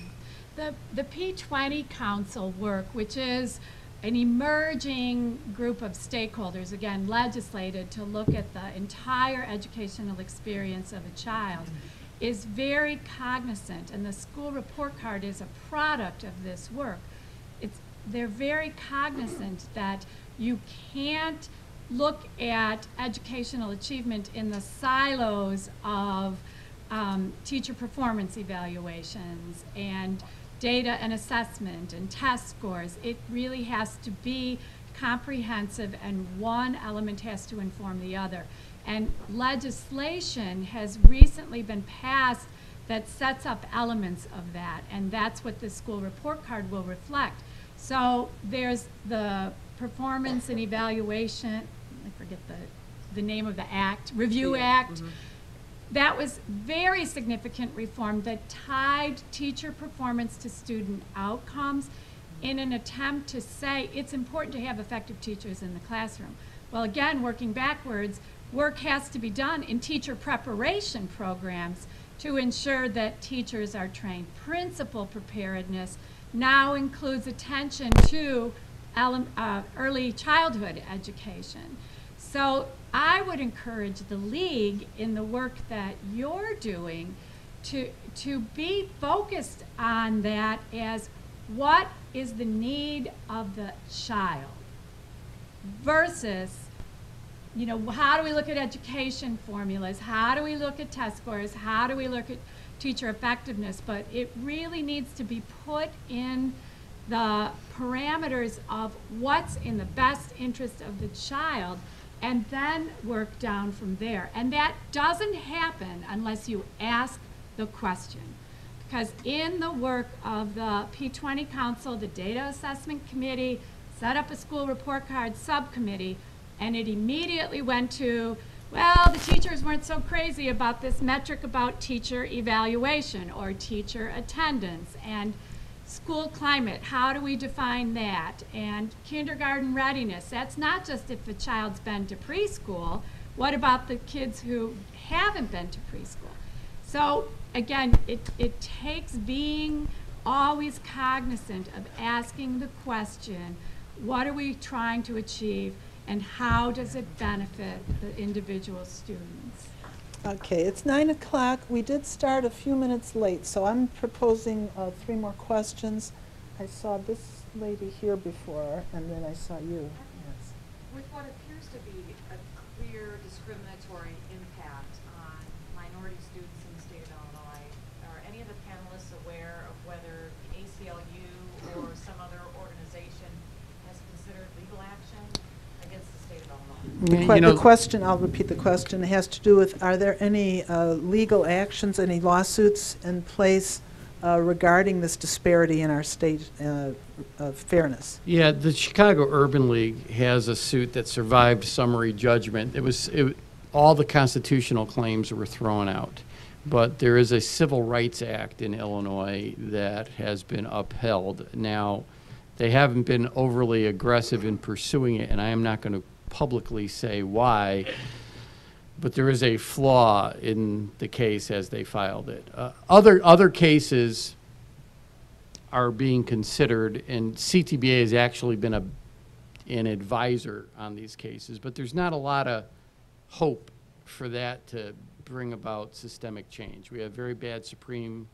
The, the P20 Council work, which is an emerging group of stakeholders, again, legislated to look at the entire educational experience of a child, is very cognizant, and the school report card is a product of this work. They're very cognizant that you can't look at educational achievement in the silos of um, teacher performance evaluations and data and assessment and test scores. It really has to be comprehensive and one element has to inform the other. And legislation has recently been passed that sets up elements of that, and that's what the school report card will reflect. So there's the performance and evaluation, I forget the, the name of the act, Review Act. Mm-hmm. That was very significant reform that tied teacher performance to student outcomes in an attempt to say it's important to have effective teachers in the classroom. Well, again, working backwards, work has to be done in teacher preparation programs to ensure that teachers are trained. Principal preparedness now includes attention to uh, early childhood education. So I would encourage the league in the work that you're doing to, to be focused on that as what is the need of the child versus you know, how do we look at education formulas? How do we look at test scores? How do we look at teacher effectiveness? But it really needs to be put in the parameters of what's in the best interest of the child and then work down from there. And that doesn't happen unless you ask the question. Because in the work of the P20 Council, the Data Assessment Committee set up a school report card subcommittee, and it immediately went to, well, the teachers weren't so crazy about this metric about teacher evaluation or teacher attendance and school climate. How do we define that? And kindergarten readiness. That's not just if a child's been to preschool. What about the kids who haven't been to preschool? So again, it, it takes being always cognizant of asking the question, what are we trying to achieve and how does it benefit the individual students? Okay, it's nine o'clock. We did start a few minutes late, so I'm proposing uh, three more questions. I saw this lady here before, and then I saw you. Yes. With what appears to be a clear discriminatory impact on minority students in the state of Illinois, are any of the panelists aware of whether the ACLU or some other organization has considered legal action against the state of Illinois? The You know- The question, I'll repeat the question, it has to do with, are there any uh, legal actions, any lawsuits in place uh, regarding this disparity in our state uh, of fairness? Yeah, the Chicago Urban League has a suit that survived summary judgment. It was, it, all the constitutional claims were thrown out. But there is a Civil Rights Act in Illinois that has been upheld. Now, they haven't been overly aggressive in pursuing it, and I am not going to publicly say why. But there is a flaw in the case as they filed it. Uh, other, other cases are being considered, and CTBA has actually been a, an advisor on these cases, but there's not a lot of hope for that to bring about systemic change. We have very bad Supreme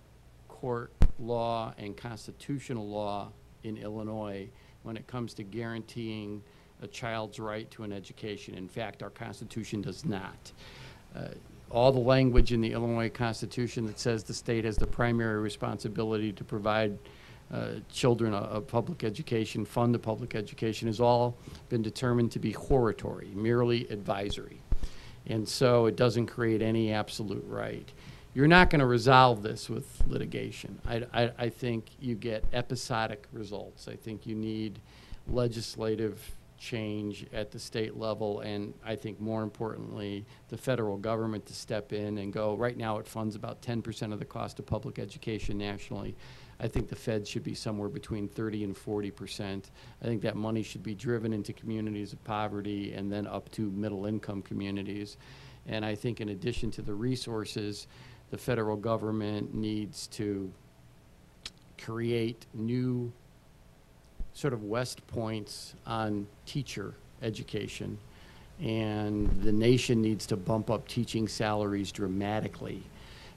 Court law and constitutional law in Illinois when it comes to guaranteeing a child's right to an education. In fact, our Constitution does not. Uh, all the language in the Illinois Constitution that says the state has the primary responsibility to provide uh, children a, a public education, fund a public education, has all been determined to be hortatory, merely advisory. And so it doesn't create any absolute right. You're not going to resolve this with litigation. I, I, I think you get episodic results. I think you need legislative change at the state level, and I think more importantly, the federal government to step in and go, right now it funds about 10% of the cost of public education nationally. I think the Fed should be somewhere between 30 and 40%. I think that money should be driven into communities of poverty and then up to middle income communities. And I think in addition to the resources, the federal government needs to create new sort of West Points on teacher education. And the nation needs to bump up teaching salaries dramatically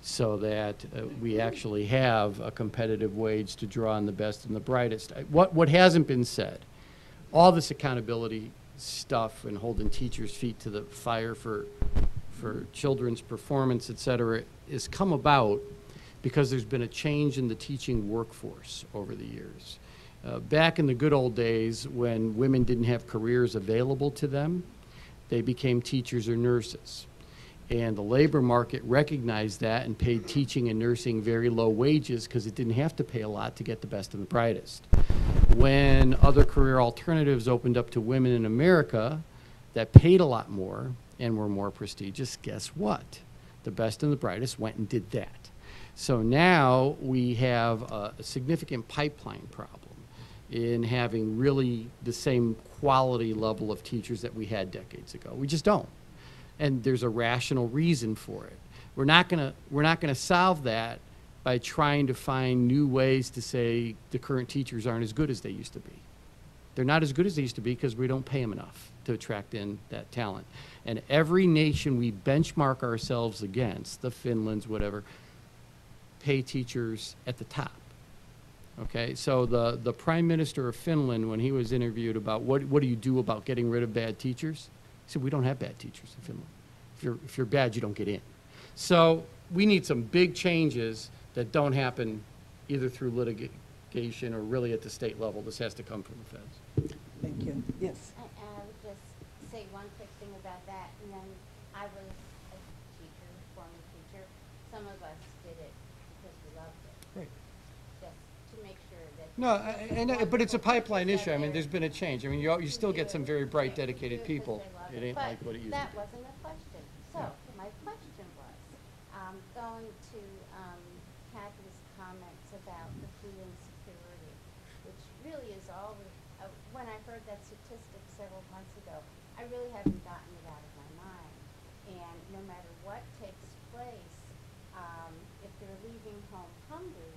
so that uh, we actually have a competitive wage to draw on the best and the brightest. What, what hasn't been said, all this accountability stuff and holding teachers' feet to the fire for, for children's performance, et cetera, has come about because there's been a change in the teaching workforce over the years. Uh, back in the good old days, when women didn't have careers available to them, they became teachers or nurses. And the labor market recognized that and paid teaching and nursing very low wages because it didn't have to pay a lot to get the best and the brightest. When other career alternatives opened up to women in America that paid a lot more and were more prestigious, guess what? The best and the brightest went and did that. So now we have a, a significant pipeline problem in having really the same quality level of teachers that we had decades ago. We just don't. And there's a rational reason for it. We're not going to we're not going to solve that by trying to find new ways to say the current teachers aren't as good as they used to be. They're not as good as they used to be because we don't pay them enough to attract in that talent. And every nation we benchmark ourselves against, the Finlands, whatever, pay teachers at the top. Okay, so the, the Prime Minister of Finland, when he was interviewed about what, what do you do about getting rid of bad teachers, he said, we don't have bad teachers in Finland. If you're, if you're bad, you don't get in. So we need some big changes that don't happen either through litigation or really at the state level. This has to come from the feds. Thank you. Yes. I, I would just say one quick thing about that, and then I was a teacher, former teacher. Some of us did it because we loved it. Right. Just to make sure that. No, I- and, but it's a pipeline issue. I mean, there's been a change. I mean, you, you still get some very bright, dedicated people. It ain't like what it used to That wasn't a question. So, my question was, um, going to, um, Kathy's comments about the food insecurity, which really is all, uh, when I heard that statistic several months ago, I really haven't gotten it out of my mind. And no matter what takes place, um, if they're leaving home hungry,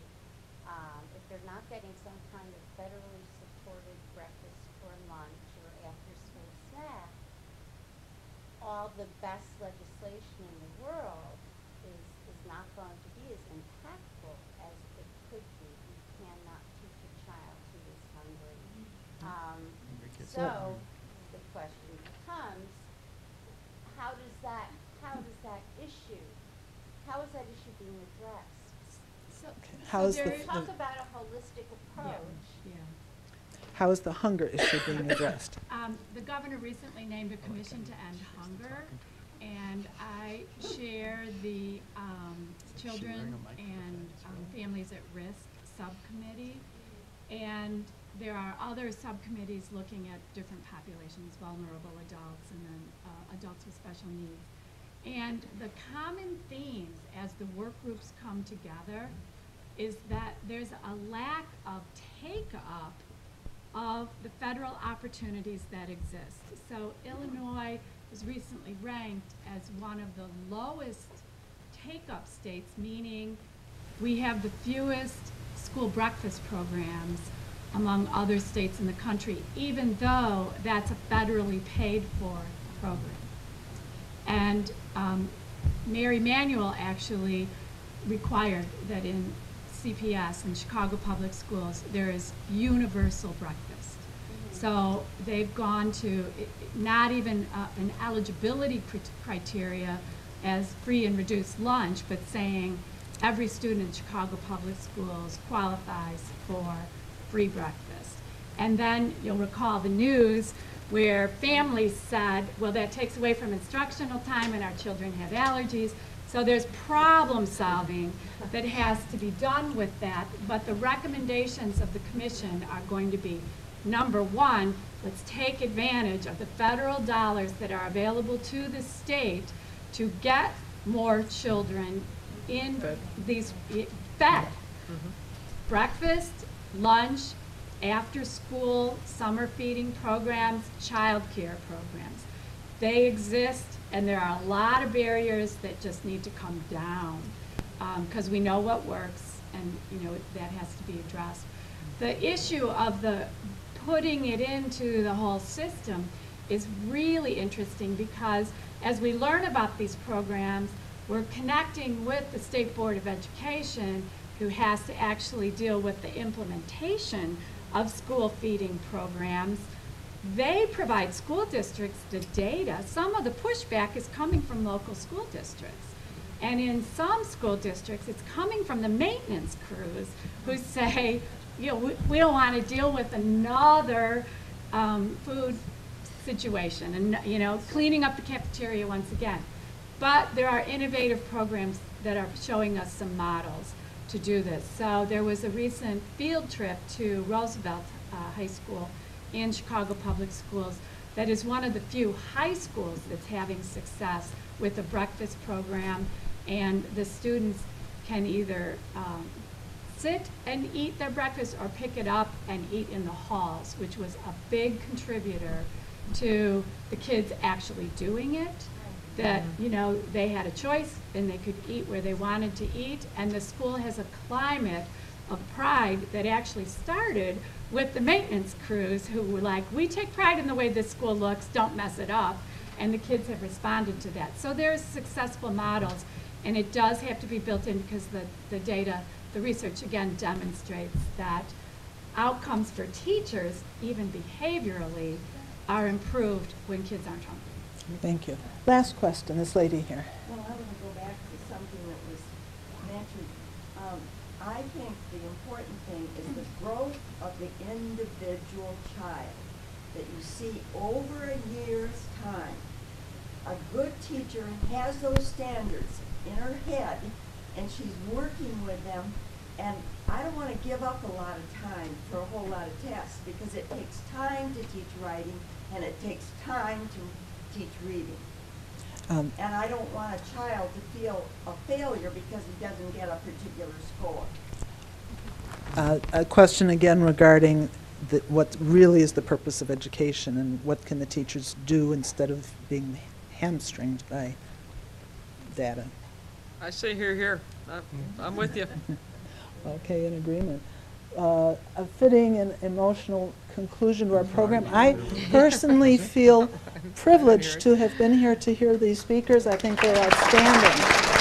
um, if they're not getting some kind of federally supported breakfast or lunch or after-school snack, all the best legislation in the world is, is not going to be as impactful as it could be. You cannot teach a child who is hungry. Um, so, the question becomes, how does that, how does that issue, how is that issue being addressed? So, How is so the there f- Talk about a holistic approach. Yeah. How is the hunger issue being addressed? Um, the governor recently named a commission to end hunger, and I chair the, um, children and, um, families at risk subcommittee. And there are other subcommittees looking at different populations, vulnerable adults and then, uh, adults with special needs. And the common themes as the work groups come together is that there's a lack of take-up of the federal opportunities that exist. So Illinois was recently ranked as one of the lowest take-up states, meaning we have the fewest school breakfast programs among other states in the country, even though that's a federally paid for program. And um, Mayor Emanuel actually required that in CPS and Chicago Public Schools, there is universal breakfast. So they've gone to not even uh, an eligibility crit- criteria as free and reduced lunch, but saying every student in Chicago Public Schools qualifies for free breakfast. And then you'll recall the news where families said, well, that takes away from instructional time and our children have allergies. So there's problem solving that has to be done with that. But the recommendations of the commission are going to be, number one, let's take advantage of the federal dollars that are available to the state to get more children in these, i- fed mm-hmm. breakfast, lunch, after-school, summer feeding programs, child care programs. They exist, and there are a lot of barriers that just need to come down, um, because we know what works, and, you know, that has to be addressed. The issue of the putting it into the whole system is really interesting because as we learn about these programs, we're connecting with the State Board of Education, who has to actually deal with the implementation of school feeding programs. They provide school districts the data. Some of the pushback is coming from local school districts. And in some school districts, it's coming from the maintenance crews who say, you know, we, we don't want to deal with another um, food situation and, you know, cleaning up the cafeteria once again. But there are innovative programs that are showing us some models to do this. So there was a recent field trip to Roosevelt uh, High School in Chicago Public Schools that is one of the few high schools that's having success with a breakfast program. And the students can either um, sit and eat their breakfast or pick it up and eat in the halls, which was a big contributor to the kids actually doing it. That, you know, they had a choice and they could eat where they wanted to eat. And the school has a climate of pride that actually started with the maintenance crews who were like, we take pride in the way this school looks, don't mess it up. And the kids have responded to that. So there's successful models, and it does have to be built in because the, the data, the research again demonstrates that outcomes for teachers, even behaviorally, are improved when kids aren't hungry. Thank you. Last question, this lady here. Well, I want to go back to something that was mentioned. Um, I think the important thing is the growth of the individual child, that you see over a year's time. A good teacher has those standards in her head, and she's working with them, and I don't want to give up a lot of time for a whole lot of tests, because it takes time to teach writing, and it takes time to teach reading. Um, And I don't want a child to feel a failure because he doesn't get a particular score. Uh, A question again regarding the- what really is the purpose of education and what can the teachers do instead of being hamstringed by data? I say here, here. I'm, I'm with you. Okay, in agreement. Uh, A fitting and emotional conclusion to our program. I personally feel privileged to have been here to hear these speakers. I think they're outstanding.